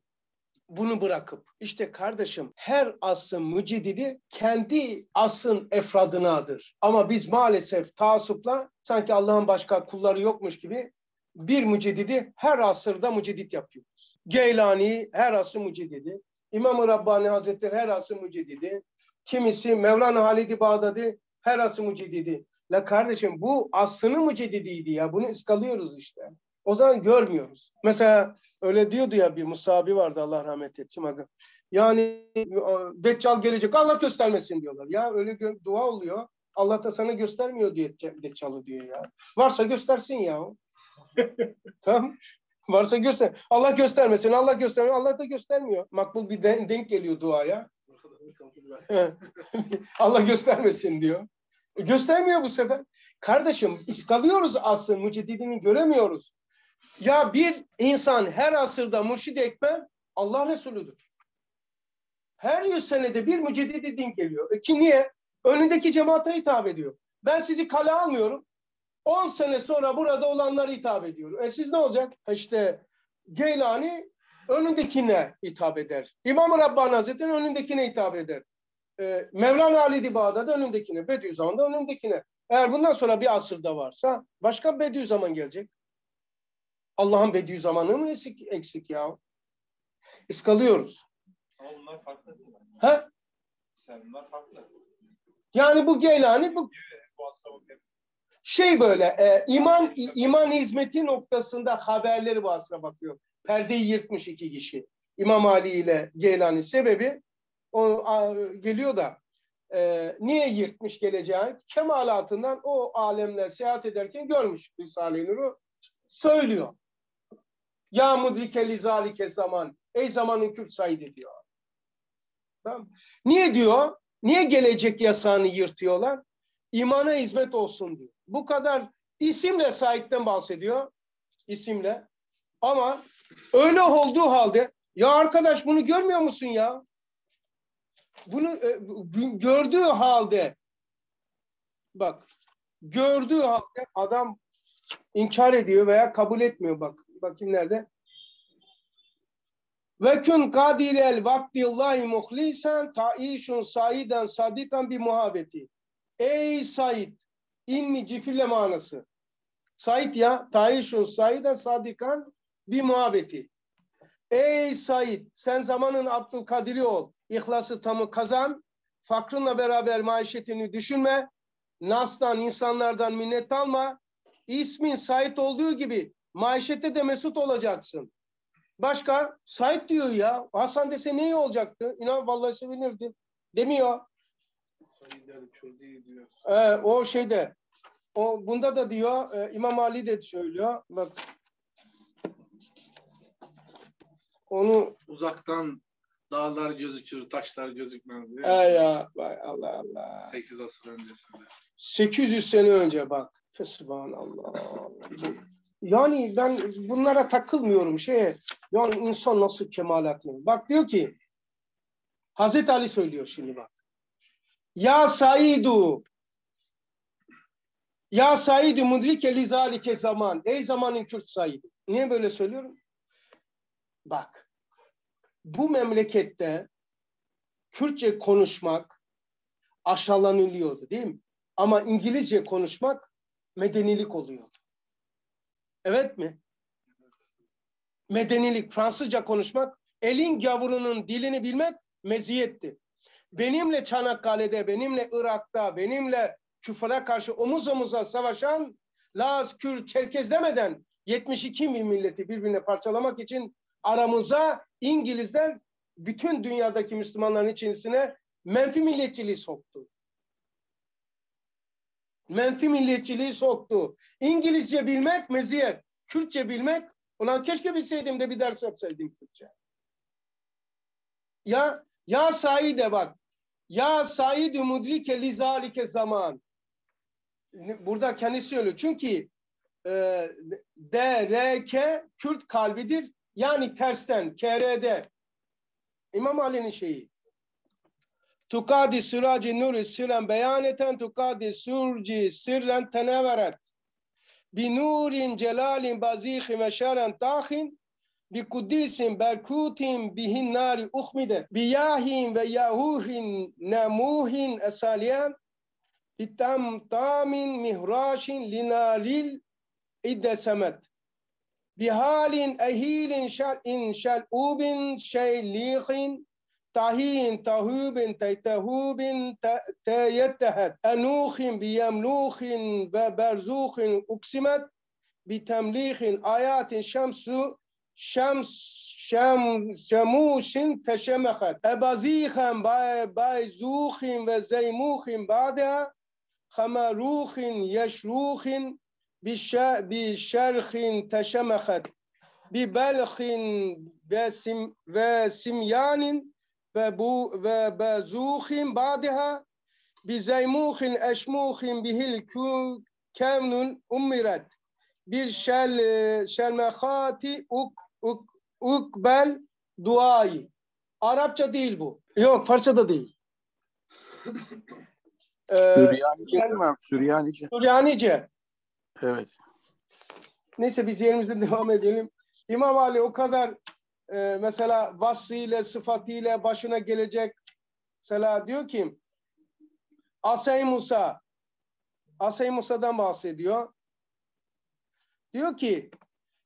Bunu bırakıp işte kardeşim her asrın mücedidi kendi asrın efradınadır. Ama biz maalesef taassupla sanki Allah'ın başka kulları yokmuş gibi bir mücedidi her asırda mücedit yapıyoruz. Geylani her asır mücedidi. İmam-ı Rabbani Hazretleri her asır mücedidi. Kimisi Mevlana Halid-i Bağdadi her asır mücedidi. La kardeşim bu asrının mücedidiydi ya. Bunu ıskalıyoruz işte. O zaman görmüyoruz. Mesela öyle diyordu ya bir musabi vardı Allah rahmet etsin. Aga. Yani Deccal gelecek Allah göstermesin diyorlar. Ya öyle dua oluyor. Allah da sana göstermiyor diye Deccal'ı diyor ya. Varsa göstersin ya. tamam. Varsa göster. Allah göstermesin. Allah göstermiyor. Allah da göstermiyor. Makbul bir den denk geliyor duaya. Allah göstermesin diyor. E, göstermiyor bu sefer. Kardeşim iskalıyoruz aslında müceddidini göremiyoruz. Ya bir insan her asırda mürşid ekber Allah Resulüdür. Her yüz senede bir müceddidi din geliyor. E ki niye? Önündeki cemaate hitap ediyor. Ben sizi kale almıyorum. 10 sene sonra burada olanlara hitap ediyor. E siz ne olacak? E işte Geylani önündekine hitap eder. İmam-ı Rabbani Hazretleri önündekine hitap eder. Ee, Mevlana Ali Bağdadi önündekine, Bediüzzaman da önündekine. Eğer bundan sonra bir asırda varsa başka Bediüzzaman gelecek. Allah'ın Bediüzzamanı mı eksik, eksik ya? Iskalıyoruz. Ama bunlar farklı değil mi? Ha? Sen bunlar farklı. Yani bu Geylani bu şey böyle e, iman iman hizmeti noktasında haberleri bu aslına bakıyor. Perdeyi yırtmış iki kişi. İmam Ali ile Geylani sebebi o a, geliyor da e, niye yırtmış geleceği kemalatından o alemler seyahat ederken görmüş Risale-i Nur'u söylüyor. Ya mudrike lizalike zaman. Ey zamanın Kürt Said'i diyor. Tamam. Niye diyor? Niye gelecek yasağını yırtıyorlar? İmana hizmet olsun diyor. Bu kadar isimle Said'den bahsediyor. İsimle. Ama öyle olduğu halde ya arkadaş bunu görmüyor musun ya? Bunu e, gördüğü halde bak gördüğü halde adam inkar ediyor veya kabul etmiyor bak. Bakayım nerede? Ve kun kadirel vaktillahi muhlisen taişun saiden sadikan bir muhabbeti. Ey Said ilmi cifirle manası. Said ya taişun saiden sadikan bir muhabbeti. Ey Said sen zamanın Abdülkadir'i ol. İhlası tamı kazan. Fakrınla beraber maişetini düşünme. Nas'tan, insanlardan minnet alma. İsmin Said olduğu gibi maişette de mesut olacaksın. Başka? Said diyor ya. Hasan dese ne iyi olacaktı? İnan vallahi sevinirdim. Demiyor. Ee, o şeyde o bunda da diyor e, İmam Ali de söylüyor. Bak onu Uzaktan dağlar gözükür, taşlar gözükmez diyor. Ay ya vay Allah Allah. 8 asır öncesinde. 800 sene önce bak. Fesubhanallah. Yani ben bunlara takılmıyorum şey. Yani insan nasıl kemalatın. Bak diyor ki Hazreti Ali söylüyor şimdi bak. Ya Saidu Ya Saidu mudrike li zalike zaman. Ey zamanın Kürt Said'i. Niye böyle söylüyorum? Bak. Bu memlekette Kürtçe konuşmak aşağılanılıyordu değil mi? Ama İngilizce konuşmak medenilik oluyordu. Evet mi? Medenilik, Fransızca konuşmak, elin gavurunun dilini bilmek meziyetti. Benimle Çanakkale'de, benimle Irak'ta, benimle küfre karşı omuz omuza savaşan Laz, Kürt, Çerkez demeden 72 bin milleti birbirine parçalamak için aramıza İngilizler bütün dünyadaki Müslümanların içerisine menfi milliyetçiliği soktu. Menfi milliyetçiliği soktu. İngilizce bilmek meziyet. Kürtçe bilmek, ulan keşke bilseydim de bir ders yapsaydım Kürtçe. Ya ya Saide bak. Ya Said mudlike lizalike zaman. Burada kendisi söylüyor. Çünkü e, D, R, K Kürt kalbidir. Yani tersten KRD. İmam Ali'nin şeyi. Tukadi suraci nuri sirren beyaneten tukadi surci sirren teneveret. Bi nurin celalin bazihi meşaren tahin bi kudisin berkutin bihin nari uhmide bi yahin ve yahuhin nemuhin esaliyen bi tamtamin mihraşin linaril iddesemet bi halin ehilin şel'in şel'ubin şeylihin تاهين تهوب تيتهوب تيتهد أنوخ بيملوخ ببرزوخ أقسمت بتمليخ آيات شمس شمس شم شموش تشمخت. أبازيخ باي باي زوخ وزيموخ بعدها خمروخ يشروخ بش بشرخ تشمخت. ببلخ وسميان ve bu ve bezuhin ba'deha bizeymuhin eşmuhin bihil kemnun ummiret bir şel şelmehati uk uk ukbel duayı. Arapça değil bu. Yok Farsça da değil. ee, Süryanice değil mi? Süryanice. Süryanice. Evet. Neyse biz yerimizde devam edelim. İmam Ali o kadar e, mesela vasfıyla, sıfatıyla başına gelecek. Mesela diyor ki Asay Musa Asay Musa'dan bahsediyor. Diyor ki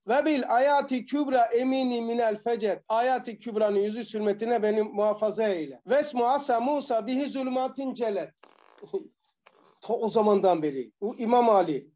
ve bil ayati kübra emini minel fecet. Ayati kübranın yüzü sürmetine beni muhafaza eyle. Vesmu asa Musa bihi zulmatin celet. o zamandan beri. Bu İmam Ali'nin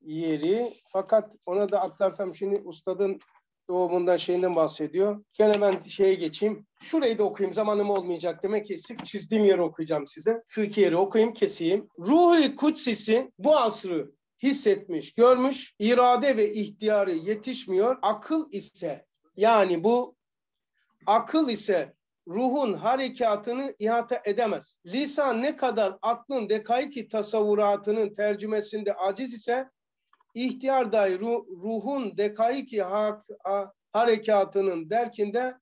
yeri. Fakat ona da atlarsam şimdi ustadın doğumundan şeyinden bahsediyor. Gene ben şeye geçeyim. Şurayı da okuyayım. Zamanım olmayacak. Demek ki sık çizdiğim yeri okuyacağım size. Şu iki yeri okuyayım, keseyim. Ruhu Kutsisi bu asrı hissetmiş, görmüş, irade ve ihtiyarı yetişmiyor. Akıl ise yani bu akıl ise ruhun harekatını ihata edemez. Lisan ne kadar aklın dekaiki tasavvuratının tercümesinde aciz ise ihtiyar dahi ruh, ruhun dekaiki ha, ha, harekatının derkinde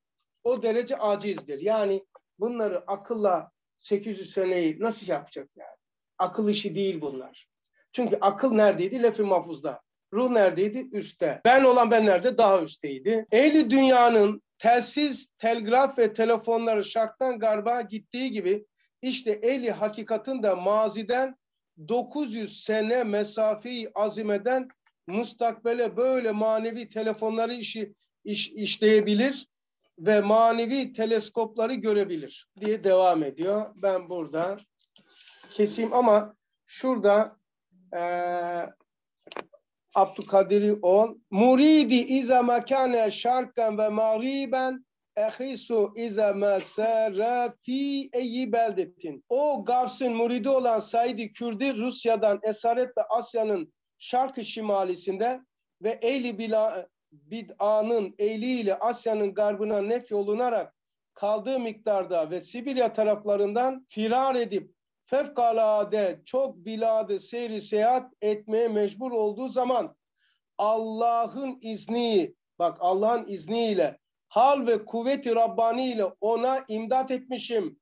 o derece acizdir. Yani bunları akılla 800 seneyi nasıl yapacak yani? Akıl işi değil bunlar. Çünkü akıl neredeydi? Lef-i mahfuzda. Ruh neredeydi? Üstte. Ben olan ben nerede? Daha üstteydi. Ehli dünyanın telsiz, telgraf ve telefonları şarktan garba gittiği gibi işte ehli hakikatin de maziden 900 sene mesafeyi azimeden mustakbele böyle manevi telefonları işi iş, işleyebilir ve manevi teleskopları görebilir diye devam ediyor. Ben burada keseyim ama şurada e, Abdülkadir ol. Muridi iza makane şarkan ve mağriben ehisu iza mesere fi eyi beldetin. O Gavs'ın muridi olan Said Kürdi Rusya'dan esaretle Asya'nın şarkı şimalisinde ve Eyli bila, bid'anın eyliyle Asya'nın garbına nef yolunarak kaldığı miktarda ve Sibirya taraflarından firar edip fevkalade çok biladı seyri seyahat etmeye mecbur olduğu zaman Allah'ın izni, bak Allah'ın izniyle hal ve kuvveti Rabbani ile ona imdat etmişim.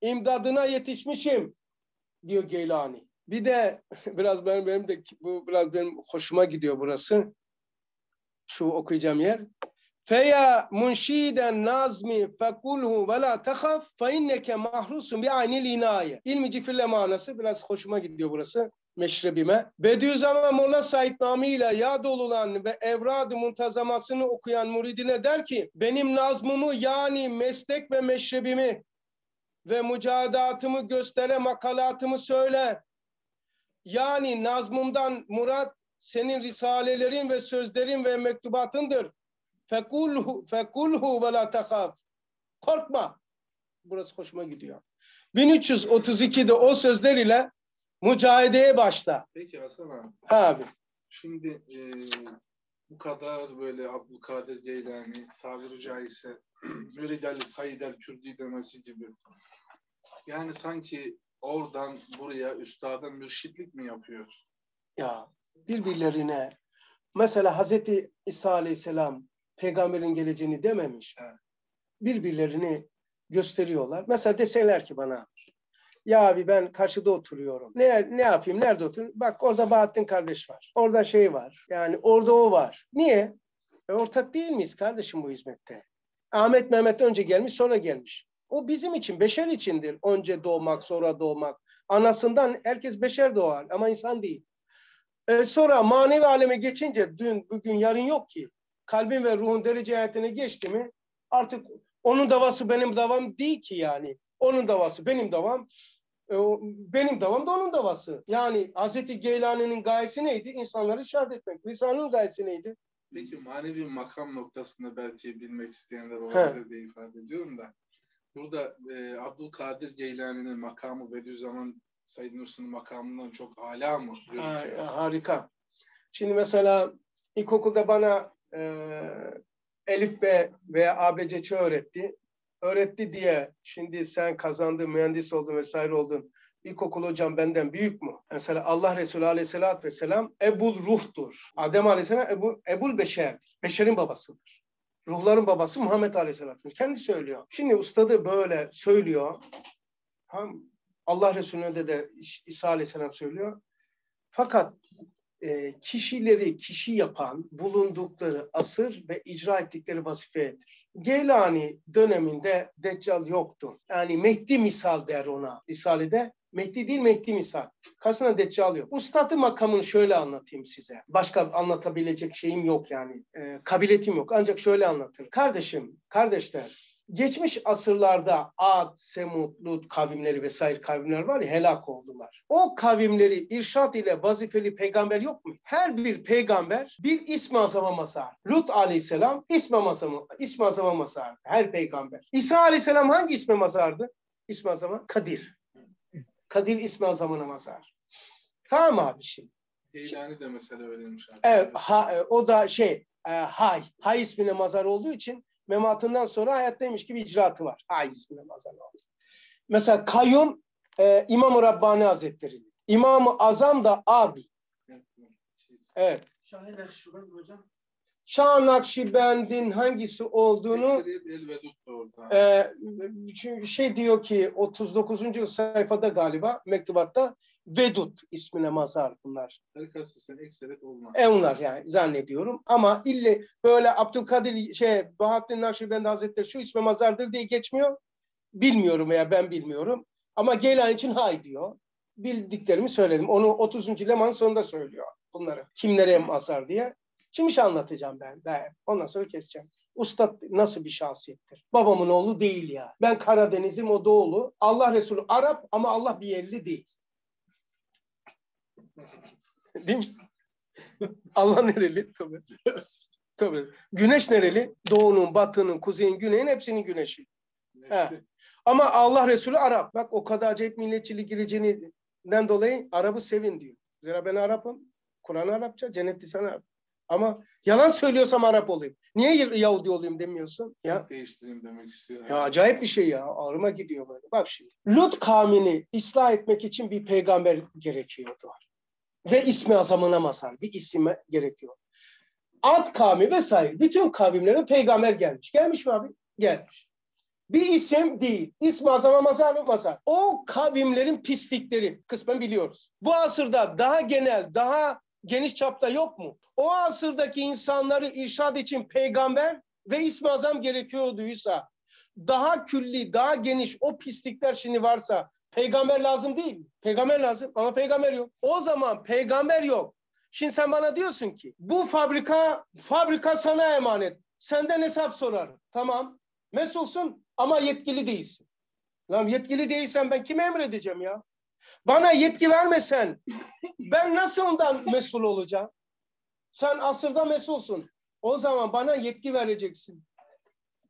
imdadına yetişmişim diyor Geylani. Bir de biraz benim, benim de bu biraz benim hoşuma gidiyor burası. Şu okuyacağım yer. Feya munşiden nazmi fekulhu ve la tehaf fe inneke mahrusun bi aynil inaye. İlmi cifirle manası biraz hoşuma gidiyor burası meşrebime. Bediüzzaman Molla Said Nami ile yad olunan ve evrad-ı muntazamasını okuyan muridine der ki benim nazmımı yani meslek ve meşrebimi ve mücadatımı göstere makalatımı söyle. Yani nazmımdan murat senin risalelerin ve sözlerin ve mektubatındır. Fekulhu fekulhu ve la tehaf. Korkma. Burası hoşuma gidiyor. 1332'de o sözler ile mücadeleye başla. Peki Hasan abi. Ha abi. Şimdi e, bu kadar böyle Abdülkadir Geylani tabiri caizse böyle derli Said el Kürdi demesi gibi. Yani sanki oradan buraya üstada mürşitlik mi yapıyor? Ya birbirlerine mesela Hazreti İsa Aleyhisselam peygamberin geleceğini dememiş. Evet. Birbirlerini gösteriyorlar. Mesela deseler ki bana ya abi ben karşıda oturuyorum. Ne, ne yapayım? Nerede oturuyorum? Bak orada Bahattin kardeş var. Orada şey var. Yani orada o var. Niye? E, ortak değil miyiz kardeşim bu hizmette? Ahmet Mehmet önce gelmiş sonra gelmiş. O bizim için, beşer içindir. Önce doğmak, sonra doğmak. Anasından herkes beşer doğar ama insan değil. E, sonra manevi aleme geçince dün, bugün, yarın yok ki. Kalbin ve ruhun derece hayatına geçti mi artık onun davası benim davam değil ki yani. Onun davası benim davam. E, benim davam da onun davası. Yani Hazreti Geylani'nin gayesi neydi? İnsanları şahit etmek. Risale'nin gayesi neydi? Peki manevi makam noktasında belki bilmek isteyenler olabilir diye ifade ediyorum da. Burada e, Abdülkadir Geylani'nin makamı Bediüzzaman Said Nursi'nin makamından çok âlâ mı Ha, gözüküyor? harika. Şimdi mesela ilkokulda bana e, Elif ve veya ABCC öğretti. Öğretti diye şimdi sen kazandın, mühendis oldun vesaire oldun. İlkokul hocam benden büyük mü? Mesela Allah Resulü Aleyhisselatü Vesselam Ebul Ruh'tur. Adem Aleyhisselam Ebu, Ebul Beşer'dir. Beşerin babasıdır. Ruhların babası Muhammed Aleyhisselatü. Kendi söylüyor. Şimdi ustadı böyle söylüyor. Allah Resulü'ne de, de İs- İsa Aleyhisselam söylüyor. Fakat e, kişileri kişi yapan bulundukları asır ve icra ettikleri vazifedir. Geylani döneminde Deccal yoktu. Yani Mehdi misal der ona Risale'de. Mehdi değil Mehdi misal. Karşısında Deccal yok. Ustadı makamını şöyle anlatayım size. Başka anlatabilecek şeyim yok yani. E, kabiliyetim yok. Ancak şöyle anlatırım. Kardeşim, kardeşler geçmiş asırlarda Ad, Semud, Lut kavimleri vesaire kavimler var ya helak oldular. O kavimleri irşat ile vazifeli peygamber yok mu? Her bir peygamber bir ismi azama mazhar. Lut aleyhisselam ismi azama, ismi azama mazhar. Her peygamber. İsa aleyhisselam hangi isme mazhardı? İsmi azama Kadir. Kadir ismi azamına mazhar. Tamam abi şimdi. Geylani de mesela öyleymiş artık. Evet, ha, e, o da şey e, Hay. Hay ismine mazhar olduğu için mematından sonra hayattaymış gibi icraatı var. İsmine mazhar oldu. Mesela Kayyum e, İmam-ı Rabbani Hazretleri. İmam-ı Azam da abi. Evet. Şahin Akşuban hocam. Şah Nakşibend'in hangisi olduğunu e, çünkü şey diyor ki 39. sayfada galiba mektubatta Vedut ismine mazhar bunlar. Harikası sen ekseriyet olmaz. E onlar yani zannediyorum. Ama ille böyle Abdülkadir şey Bahattin Nakşibendi Hazretleri şu isme mazardır diye geçmiyor. Bilmiyorum veya ben bilmiyorum. Ama Geylani için hay diyor. Bildiklerimi söyledim. Onu 30. Leman sonunda söylüyor bunları. Kimlere mazar diye. Şimdi şey anlatacağım ben. ben. Ondan sonra keseceğim. Ustad nasıl bir şahsiyettir? Babamın oğlu değil ya. Ben Karadeniz'im o doğulu. Allah Resulü Arap ama Allah bir yerli değil. Değil mi? Allah nereli? Tabii. Tabii. Güneş nereli? Doğunun, batının, kuzeyin, güneyin hepsinin güneşi. Nefsi. Ama Allah Resulü Arap. Bak o kadar acayip milliyetçilik gireceğinden dolayı Arap'ı sevin diyor. Zira ben Arap'ım. Kur'an Arapça, cennet lisanı Arap. Ama yalan söylüyorsam Arap olayım. Niye Yahudi olayım demiyorsun? Ya Değiştireyim demek istiyor. ya acayip bir şey ya. Ağrıma gidiyor böyle. Bak şimdi. Lut kavmini ıslah etmek için bir peygamber gerekiyordu. Ve ismi azamına mazhar. Bir isime gerekiyor. Ad kavmi vesaire. Bütün kavimlere peygamber gelmiş. Gelmiş mi abi? Gelmiş. Bir isim değil. İsmi azama mazhar mı mazhar? O kavimlerin pislikleri kısmen biliyoruz. Bu asırda daha genel, daha geniş çapta yok mu? O asırdaki insanları irşad için peygamber ve ismi azam gerekiyorduysa daha külli, daha geniş o pislikler şimdi varsa peygamber lazım değil mi? Peygamber lazım ama peygamber yok. O zaman peygamber yok. Şimdi sen bana diyorsun ki bu fabrika fabrika sana emanet. Senden hesap sorarım. Tamam. Mesulsun ama yetkili değilsin. Lan yetkili değilsen ben kime emredeceğim ya? Bana yetki vermesen ben nasıl ondan mesul olacağım? Sen asırda mesulsun. O zaman bana yetki vereceksin.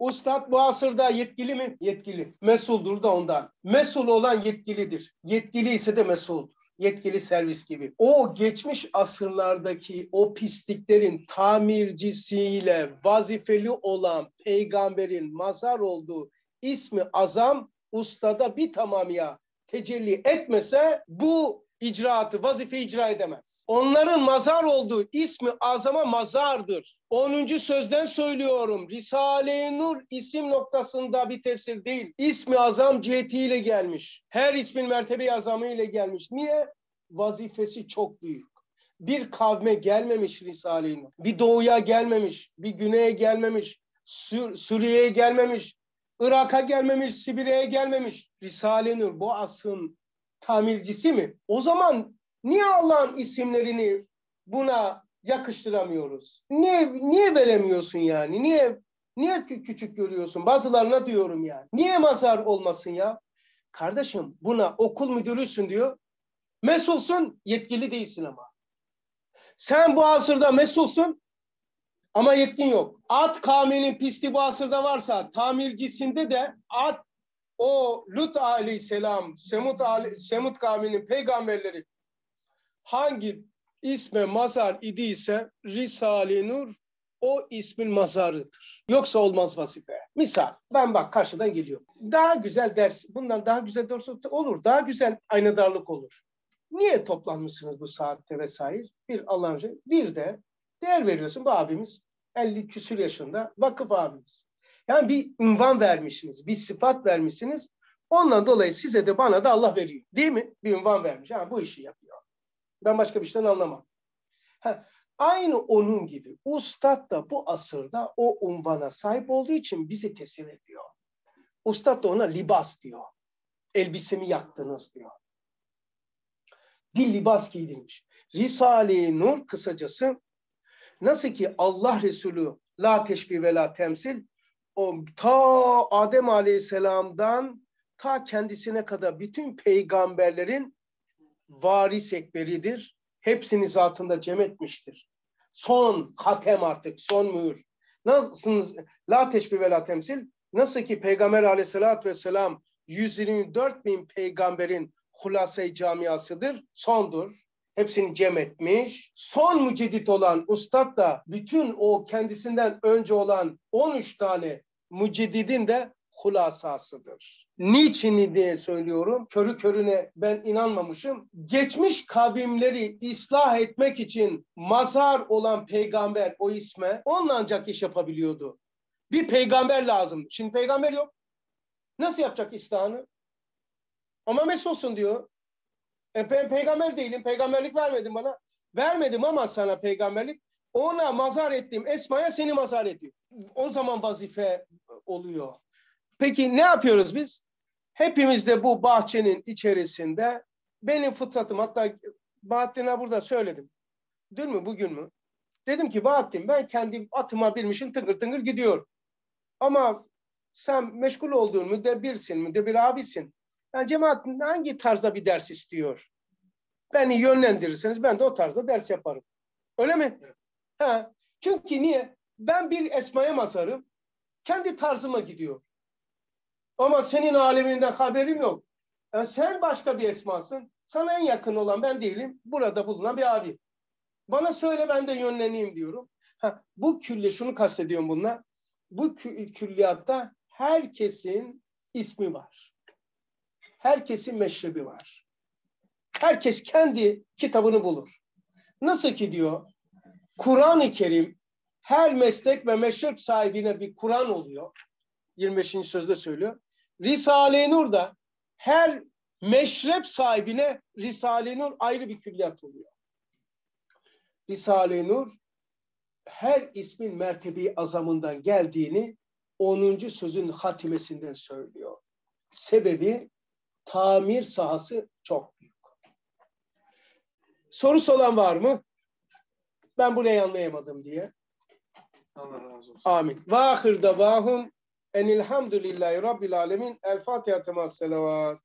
Ustad bu asırda yetkili mi? Yetkili. Mesuldur da ondan. Mesul olan yetkilidir. Yetkili ise de mesuldur. Yetkili servis gibi. O geçmiş asırlardaki o pisliklerin tamircisiyle vazifeli olan peygamberin mazar olduğu ismi azam ustada bir tamamıya tecelli etmese bu icraatı, vazife icra edemez. Onların mazar olduğu ismi azama mazardır. 10. sözden söylüyorum. Risale-i Nur isim noktasında bir tefsir değil. İsmi azam cihetiyle gelmiş. Her ismin mertebe azamı ile gelmiş. Niye? Vazifesi çok büyük. Bir kavme gelmemiş Risale-i Nur. Bir doğuya gelmemiş, bir güneye gelmemiş, Sür Suriye'ye gelmemiş, Irak'a gelmemiş, Sibirya'ya gelmemiş. Risale-i Nur bu asrın tamircisi mi? O zaman niye Allah'ın isimlerini buna yakıştıramıyoruz? Niye niye veremiyorsun yani? Niye niye küçük görüyorsun? Bazılarına diyorum yani. Niye mazar olmasın ya? Kardeşim buna okul müdürüsün diyor. Mesulsun, yetkili değilsin ama. Sen bu asırda mesulsun ama yetkin yok. At kavminin pisti bu asırda varsa tamircisinde de at o Lut aleyhisselam, Semut, aley, Semut kavminin peygamberleri hangi isme mazar idiyse Risale-i Nur o ismin mazarıdır. Yoksa olmaz vazife. Misal ben bak karşıdan geliyorum. Daha güzel ders, bundan daha güzel ders olur. Daha güzel aynadarlık olur. Niye toplanmışsınız bu saatte vesaire? Bir Allah'ın bir de değer veriyorsun bu abimiz 50 küsür yaşında vakıf abimiz. Yani bir ünvan vermişsiniz, bir sıfat vermişsiniz. Ondan dolayı size de bana da Allah veriyor. Değil mi? Bir ünvan vermiş. Ha, bu işi yapıyor. Ben başka bir şeyden anlamam. Ha, aynı onun gibi ustad da bu asırda o unvana sahip olduğu için bizi tesir ediyor. Ustad da ona libas diyor. Elbisemi yaktınız diyor. Bir libas giydirmiş. Risale-i Nur kısacası nasıl ki Allah Resulü la teşbih ve la temsil o ta Adem Aleyhisselam'dan ta kendisine kadar bütün peygamberlerin varis ekberidir. Hepsini zatında cem etmiştir. Son hatem artık, son mühür. Nasılsınız? La teşbih ve la temsil. Nasıl ki Peygamber aleyhissalatü vesselam 124 bin peygamberin hulasa camiasıdır, sondur. Hepsini cem etmiş. Son mücedit olan ustad da bütün o kendisinden önce olan 13 tane mücedidin de hulasasıdır. Niçin diye söylüyorum. Körü körüne ben inanmamışım. Geçmiş kavimleri ıslah etmek için mazhar olan peygamber o isme onunla ancak iş yapabiliyordu. Bir peygamber lazım. Şimdi peygamber yok. Nasıl yapacak islahını? Ama mes olsun diyor. E, ben peygamber değilim. Peygamberlik vermedin bana. Vermedim ama sana peygamberlik. Ona mazar ettiğim Esma'ya seni mazar ediyor. O zaman vazife oluyor. Peki ne yapıyoruz biz? Hepimiz de bu bahçenin içerisinde benim fıtratım hatta Bahattin'e burada söyledim. Dün mü bugün mü? Dedim ki Bahattin ben kendi atıma binmişim tıngır tıngır gidiyor. Ama sen meşgul olduğun müdebbirsin, müdebbir abisin. Yani cemaat hangi tarzda bir ders istiyor? Beni yönlendirirseniz ben de o tarzda ders yaparım. Öyle mi? Evet. Ha. Çünkü niye? Ben bir esmaya mazarım. Kendi tarzıma gidiyor. Ama senin aleminden haberim yok. Yani sen başka bir esmasın. Sana en yakın olan ben değilim. Burada bulunan bir abi. Bana söyle ben de yönleneyim diyorum. Ha, bu külli şunu kastediyorum bununla. Bu külliyatta herkesin ismi var. Herkesin meşrebi var. Herkes kendi kitabını bulur. Nasıl ki diyor Kur'an-ı Kerim her meslek ve meşrep sahibine bir Kur'an oluyor. 25. sözde söylüyor. Risale-i Nur da her meşrep sahibine Risale-i Nur ayrı bir külliyat oluyor. Risale-i Nur her ismin mertebi azamından geldiğini 10. sözün hatimesinden söylüyor. Sebebi tamir sahası çok büyük. Sorusu olan var mı? Ben burayı anlayamadım diye. Allah razı olsun. Amin. Ve ahir davahum enilhamdülillahi rabbil alemin. El Fatiha temas selavat.